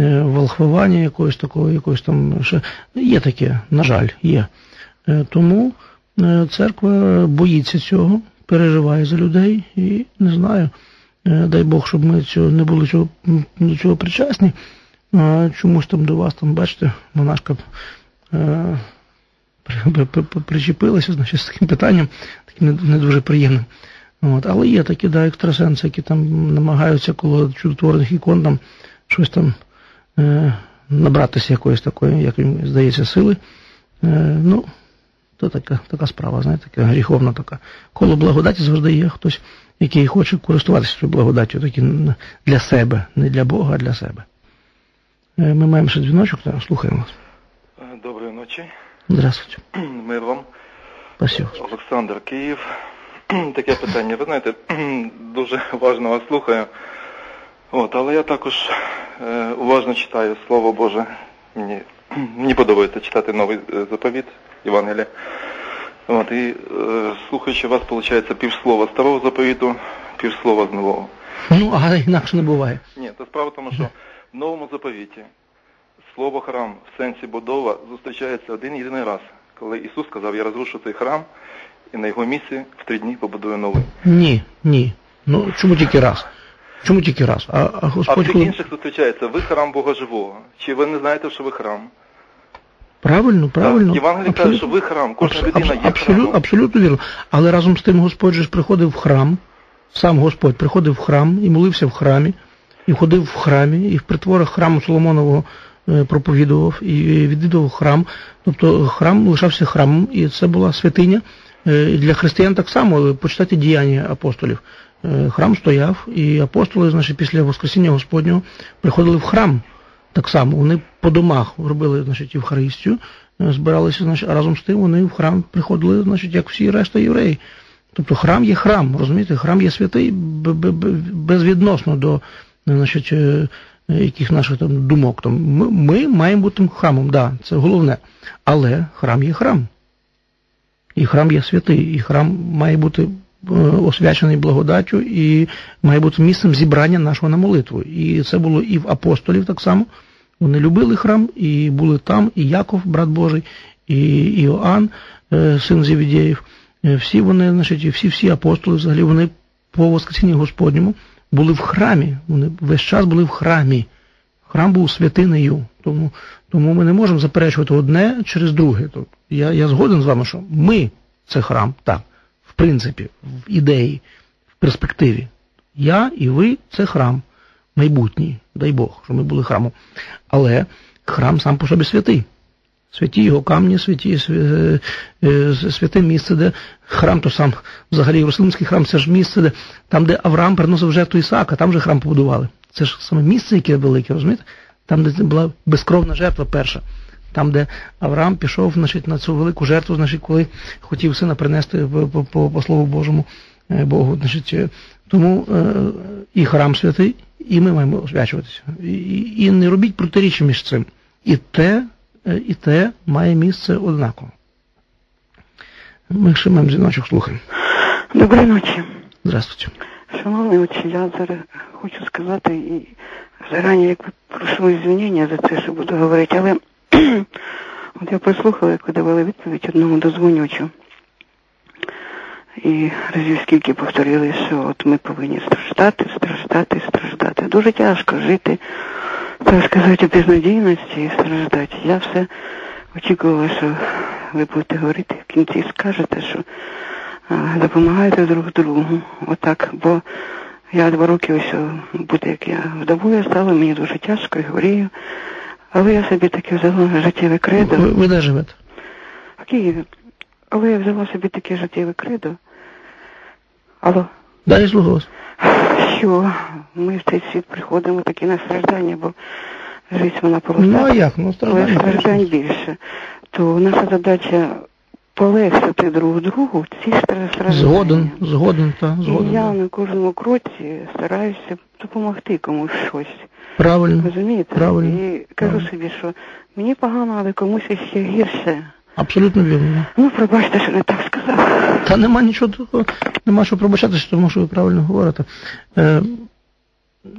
волхвування якогось такого, якогось там ще. Є таке, на жаль, є. Е, Тому е, церква боїться цього, переживає за людей і не знаю. е, Дай Бог, щоб ми цього не були цього, до цього причасні. Чомусь там до вас, там, бачите, монашка е, при- при- при- причепилася значить, з таким питанням, таким не, дуже приємним. От. Але є такі да, екстрасенси, які там намагаються коло чудотворних ікон там щось там е, набратися якоїсь такої, як їм здається, сили. Е, ну, то така, така справа, знаєте, така гріховна така. Коло благодаті завжди є хтось, який хоче користуватися цією благодаттю, такі для себе, не для Бога, а для себе. Е, Ми маємо ще дзвіночок, так, слухаємо вас. Доброї ночі. Здравствуйте. *clears throat* Мир вам. Спасибо. Олександр Київ. *clears throat* Таке питання. Ви знаєте, *clears throat* дуже уважно вас слухаю. От, але я також е, уважно читаю Слово Боже. Мені, мені подобається читати новий е, заповіт Євангелія. От, і е, слухаючи вас, виходить півслова старого заповіту, півслова з нового. Ну, а інакше не буває. Ні, то справа в тому, що в новому заповіті слово храм в сенсі будова зустрічається один єдиний раз, коли Ісус сказав, я розрушу цей храм і на його місці в три дні побудую новий. Ні, ні. Ну, чому тільки раз? Чому тільки раз? А, а А Господь всіх коли... інших зустрічається, ви храм Бога живого. Чи ви не знаєте, що ви храм? Правильно, правильно. Євангелій каже, що ви храм, кожна людина є храмом. абсолютно вірно. Але разом з тим Господь же ж приходив в храм, сам Господь приходив в храм і молився в храмі, і ходив в храмі, і в притворах храму Соломонового е, проповідував, і відвідував храм. Тобто храм лишався храмом, і це була святиня. Е, Для християн так само, почитайте діяння апостолів. Е, Храм стояв, і апостоли, значить, після Воскресіння Господнього приходили в храм так само. Вони по домах робили значить, Євхаристію, е, збиралися, значить, а разом з тим вони в храм приходили, значить, як всі решта євреї. Тобто храм є храм, розумієте, храм є святий безвідносно до значить, е, яких наших там думок. Ми, ми маємо бути храмом, да, це головне. Але храм є храм. І храм є святий, і храм має бути освячений благодаттю і має бути місцем зібрання нашого на молитву. І це було і в апостолів так само. Вони любили храм, і були там, і Яков, брат Божий, і Іоанн, е, син Зівідєєв. Е, всі вони, значить, всі всі апостоли, взагалі, вони по Воскресінні Господньому були в храмі. Вони весь час були в храмі. Храм був святинею. Тому тому ми не можемо заперечувати одне через друге. Тобто, я я згоден з вами, що ми це храм, так, принципі, в ідеї, в перспективі. Я і ви це храм майбутній, дай Бог, що ми були храмом. Але храм сам по собі святий. Святі його камні, святі, е, е, святе місце, де храм, то сам взагалі Єрусалимський храм, це ж місце, де там, де Авраам приносив жертву Ісака, там же храм побудували. Це ж саме місце, яке велике, розумієте? Там, де була безкровна жертва перша. Там, де Авраам пішов значить, на цю велику жертву, значить, коли хотів сина принести по, по, по Слову Божому е, Богу. Значить, Тому і храм святий, і ми маємо освячуватися. І, і не робіть протиріччя між цим. І те, і те має місце однаково. Ми ще маємо дзвіночок, слухаємо. Доброї ночі. Здравствуйте. Шановний отче, я зараз хочу сказати і зарані якби прошу звільнення за це, що буду говорити, але от я послухала, як ви давали відповідь одному дозвонючу. І разів скільки повторили, що от ми повинні страждати, страждати, страждати. Дуже тяжко жити, так сказати, у безнадійності і страждати. Я все очікувала, що ви будете говорити, в кінці скажете, що а, допомагайте друг другу. Отак, бо я два роки ось бути, як я вдовою стала, мені дуже тяжко і горію. Але я собі таке взяла життєве кредо. Ви, ви де живете? В Києві. Але я взяла собі таке життєве кредо. Алло. Далі слухаю вас. Що ми в цей світ приходимо такі на страждання, бо життя вона просто. Ну а як? Ну страждань, страждань більше. То наша задача полегшити друг другу ці страждання. Згоден, згоден, так, згоден. І я на кожному кроці стараюся допомогти комусь щось. Правильно. Розумієте? Правильно. І кажу Правильно. собі, що мені погано, але комусь ще гірше. Абсолютно вірно. Ну, пробачте, що не так сказав. Та нема нічого такого, нема що пробачатися, тому що ви правильно говорите. Е,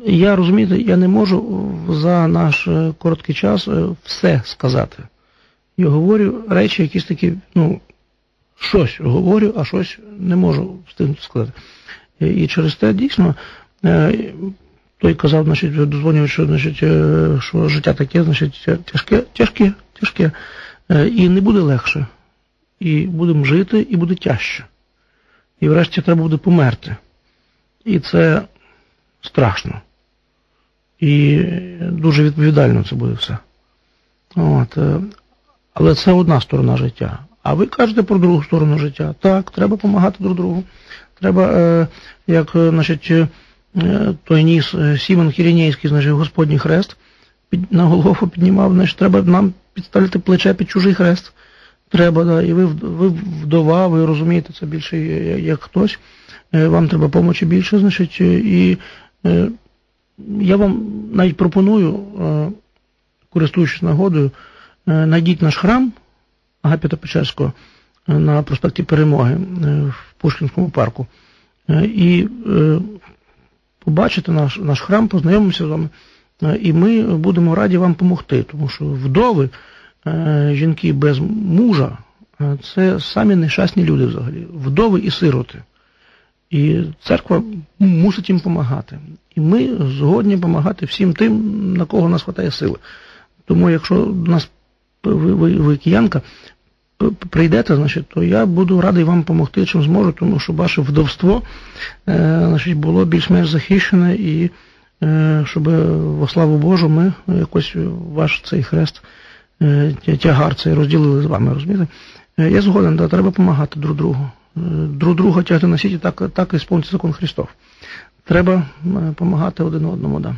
я розумієте, я не можу за наш е, короткий час е, все сказати. Я говорю речі, якісь такі, ну, щось говорю, а щось не можу встигнути сказати. І, через те дійсно. Е, той казав, значить, дозвонював, що, значить, е, що життя таке, значить, тяжке, тяжке, тяжке. Е, І не буде легше. І будемо жити, і буде тяжче. І врешті треба буде померти. І це страшно. І дуже відповідально це буде все. От. Але це одна сторона життя. А ви кажете про другу сторону життя. Так, треба допомагати друг другу. Треба, е, як е, значить, е, той ніс е, Сімон Кірінєйський, значить, Господній хрест під, на голову піднімав, значить, треба нам підставити плече під чужий хрест. Треба, да, і ви, ви вдова, ви розумієте це більше як, хтось. Е, Вам треба помочі більше, значить, е, і я вам навіть пропоную, користуючись нагодою, найдіть наш храм Агапіта Печерського е, на проспекті Перемоги е, в Пушкінському парку. Е, І побачите наш, наш храм, познайомимося з вами, і ми будемо раді вам допомогти, тому що вдови, жінки без мужа, це самі нещасні люди взагалі, вдови і сироти. І церква мусить їм допомагати. І ми згодні допомагати всім тим, на кого нас вистачає сили. Тому якщо до нас ви, ви, ви киянка, прийдете, значить, то я буду радий вам допомогти, чим зможу, тому що ваше вдовство е, значить, було більш-менш захищене і е, щоб во славу Божу ми якось ваш цей хрест, е, тягар цей розділили з вами, розумієте? Е, Я згоден, да, треба допомагати друг другу. Е, Друг друга тягти на сіті, так, так і сповнити закон Христов. Треба допомагати один одному, да.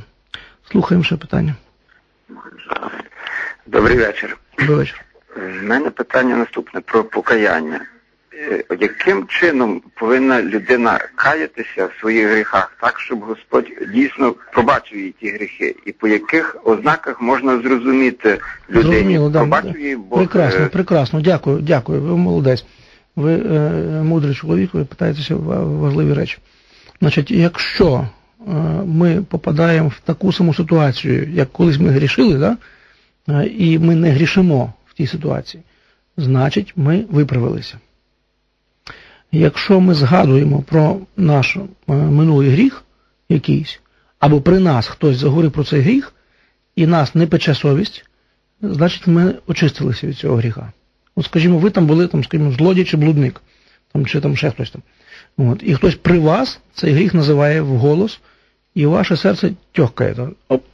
Слухаємо ще питання. Добрий вечір. Добрий вечір. В мене питання наступне про покаяння. Е, Яким чином повинна людина каятися в своїх гріхах, так, щоб Господь дійсно пробачив їй ті гріхи? І по яких ознаках можна зрозуміти людині? Пробачив їй Бог. Прекрасно, е, прекрасно. Дякую, дякую. Ви молодець. Ви е, мудрий чоловік, ви питаєтеся ва- важливі речі. Значить, якщо е, ми попадаємо в таку саму ситуацію, як колись ми грішили, да? е, і ми не грішимо тій ситуації, значить ми виправилися. Якщо ми згадуємо про наш е, минулий гріх якийсь, або при нас хтось заговорив про цей гріх, і нас не пече совість, значить ми очистилися від цього гріха. От, скажімо, ви там були, там, скажімо, злодій чи блудник, там, чи там ще хтось там. От, і хтось при вас цей гріх називає вголос, і ваше серце тьохкає. Оп,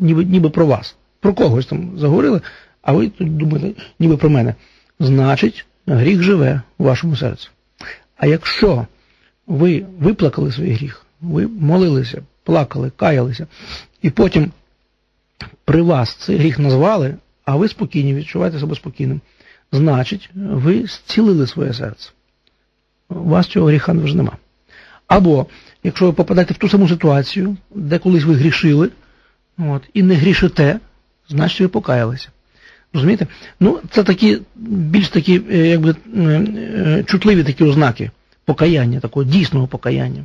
ніби, ніби про вас. Про когось там заговорили, а ви тут думаєте, ніби про мене. Значить, гріх живе у вашому серці. А якщо ви виплакали свій гріх, ви молилися, плакали, каялися, і потім при вас цей гріх назвали, а ви спокійні, відчуваєте себе спокійним, значить, ви зцілили своє серце. У вас цього гріха вже нема. Або, якщо ви попадаєте в ту саму ситуацію, де колись ви грішили, от, і не грішите, значить ви покаялися. Розумієте? Ну, це такі більш такі, е, якби е, е, чутливі такі ознаки покаяння, такого дійсного покаяння.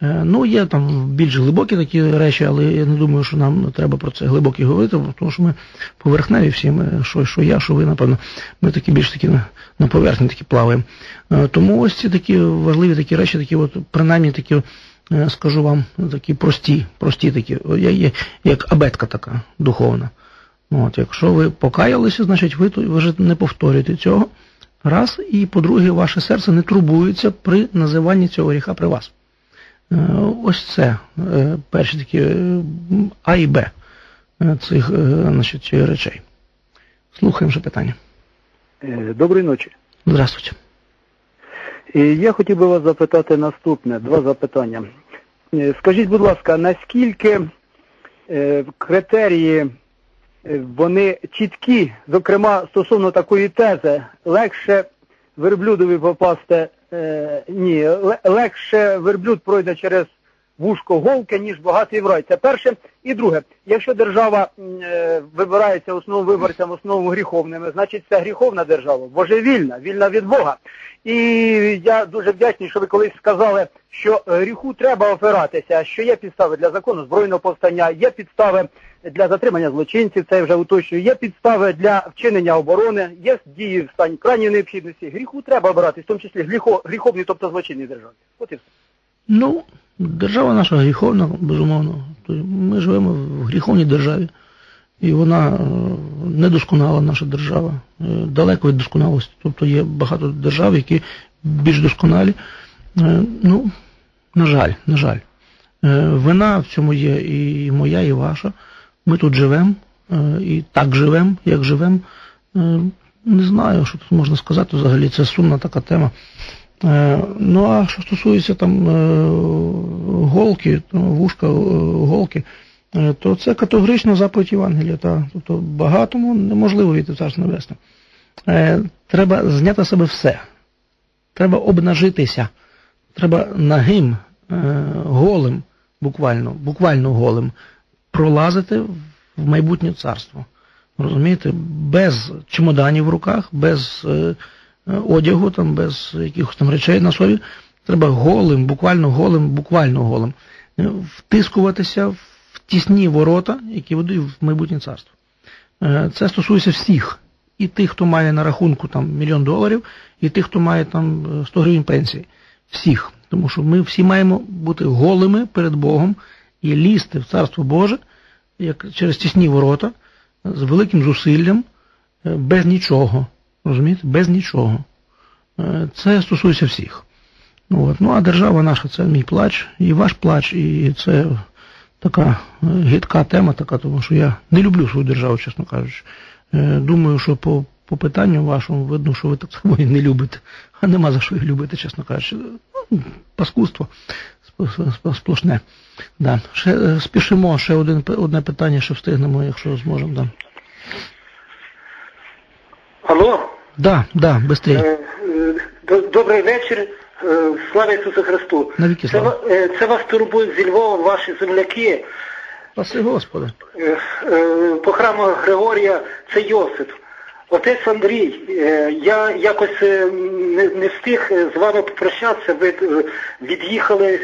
Ну, є там більш глибокі такі речі, але я не думаю, що нам треба про це глибокі говорити, тому що ми поверхневі всі, ми, що, що я, що ви, напевно, ми такі більш такі на, поверхні такі плаваємо. Тому ось ці такі важливі такі речі, такі от, принаймні такі, скажу вам, такі прості, прості такі, як абетка така духовна. От, якщо ви покаялися, значить ви, ви вже не повторюєте цього. Раз, і по-друге, ваше серце не турбується при називанні цього гріха при вас. Е, Ось це е, перші такі е, А і Б цих значить, речей. Слухаємо ще питання. Доброї ночі. Здравствуйте. І я хотів би вас запитати наступне, два запитання. Скажіть, будь ласка, наскільки критерії вони чіткі, зокрема стосовно такої тези, легше верблюдові попасти, е, ні, легше верблюд пройде через вушко голки, ніж багатий в рай. Це перше. І друге, якщо держава е, вибирається основним виборцям, в основному гріховними, значить це гріховна держава, божевільна, вільна від Бога. І я дуже вдячний, що ви колись сказали, що е, гріху треба опиратися, що є підстави для закону збройного повстання, є підстави для затримання злочинців, це вже уточнюю, є підстави для вчинення оборони, є дії в стані крайньої необхідності. Гріху треба обиратись, в тому числі гріхо, гріховній, тобто злочинній державі. От і все. Ну, держава наша гріховна, безумовно. Тобто Ми живемо в гріховній державі, і вона е, недосконала наша держава, е, далеко від досконалості. Тобто є багато держав, які більш досконалі. Е, Ну, на жаль, на жаль. Вина в цьому є і моя, і ваша. Ми тут живемо, і так живемо, як живемо. Е, Не знаю, що тут можна сказати взагалі, це сумна така тема. Е, Ну, а що стосується там е, голки, вушка е, голки, то це категорична заповідь Євангелія. Та, тобто багатому неможливо війти в Царство Небесне. Треба зняти себе все. Треба обнажитися. Треба нагим, голим, буквально, буквально голим, пролазити в майбутнє царство. Розумієте, без чемоданів в руках, без е, е, одягу, там, без якихось там речей на собі. Треба голим, буквально голим, буквально голим, е, втискуватися в тісні ворота, які ведуть в майбутнє царство. Це стосується всіх. І тих, хто має на рахунку там мільйон доларів, і тих, хто має там е, 100 гривень пенсії. Всіх. Тому що ми всі маємо бути голими перед Богом і лізти в Царство Боже як через тісні ворота з великим зусиллям, е, без нічого. Розумієте? Без нічого. Е, Це стосується всіх. От. Ну а держава наша це мій плач, і ваш плач, і це така е, гидка тема, така, тому що я не люблю свою державу, чесно кажучи. Думаю, що по, по питанню вашому видно, що ви так само не любите, а нема за що їх любити, чесно кажучи. Ну, Паскудство сплошне. Да. Ще, е, спішимо, ще один, одне питання, що встигнемо, якщо зможемо. Да. Алло? Да, да, быстрее. Е, Добрий вечір. Е, Слава Ісусу Христу. Навіки Це, слава. ва- е, це вас турбують зі Львова, ваші земляки. Спаси Господи. По храму Григорія це Йосип. Отець Андрій, е, я якось е, не, встиг е, з вами попрощатися, ви від'їхали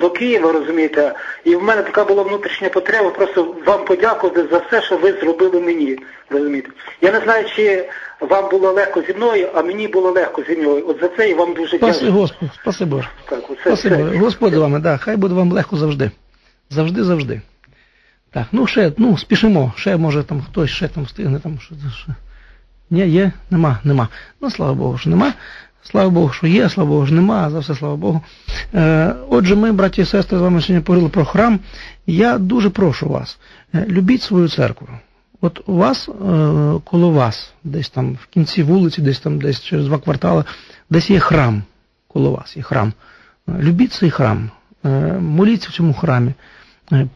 до, Києва, розумієте, і в мене така була внутрішня потреба просто вам подякувати за все, що ви зробили мені. Розумієте? Я не знаю, чи вам було легко зі мною, а мені було легко зі мною. От за це і вам дуже дякую. Господи, спаси Боже. Так, оце Спаси все. Боже. Господи вами, да, хай буде вам легко завжди. Завжди, завжди. Так, ну ще, ну, спішимо. Ще може там хтось ще там встигне там що. що. Ні, є, нема, нема. Ну, слава Богу, що нема. Слава Богу, що є, слава Богу, що нема, за все слава Богу. Е, отже, ми, браті і сестри, з вами сьогодні поговорили про храм. Я дуже прошу вас, е, любіть свою церкву. От у вас, е, коло вас, десь там в кінці вулиці, десь там, десь через два квартали, десь є храм. Коло вас є храм. Е, Любіть цей храм, е, моліться в цьому храмі,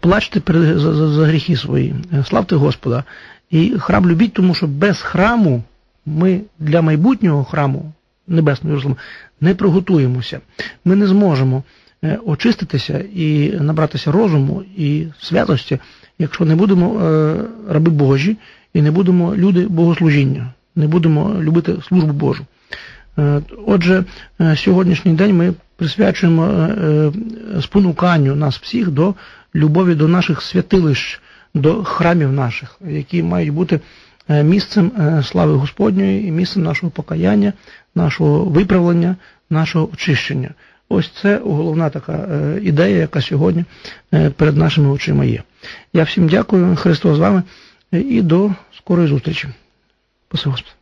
плачте за, гріхи свої, е, славте Господа. І храм любіть, тому що без храму ми для майбутнього храму Небесного Єрусалима не приготуємося. Ми не зможемо е, очиститися і набратися розуму і святості, якщо не будемо е, раби Божі і не будемо люди богослужіння, не будемо любити службу Божу. Е, Отже, е, сьогоднішній день ми присвячуємо е, е, спонуканню нас всіх до любові до наших святилищ, до храмів наших, які мають бути е, місцем е, слави Господньої і місцем нашого покаяння, нашого виправлення, нашого очищення. Ось це головна така е, ідея, яка сьогодні перед нашими очима є. Я всім дякую, Христос з вами і до скорої зустрічі. Господи.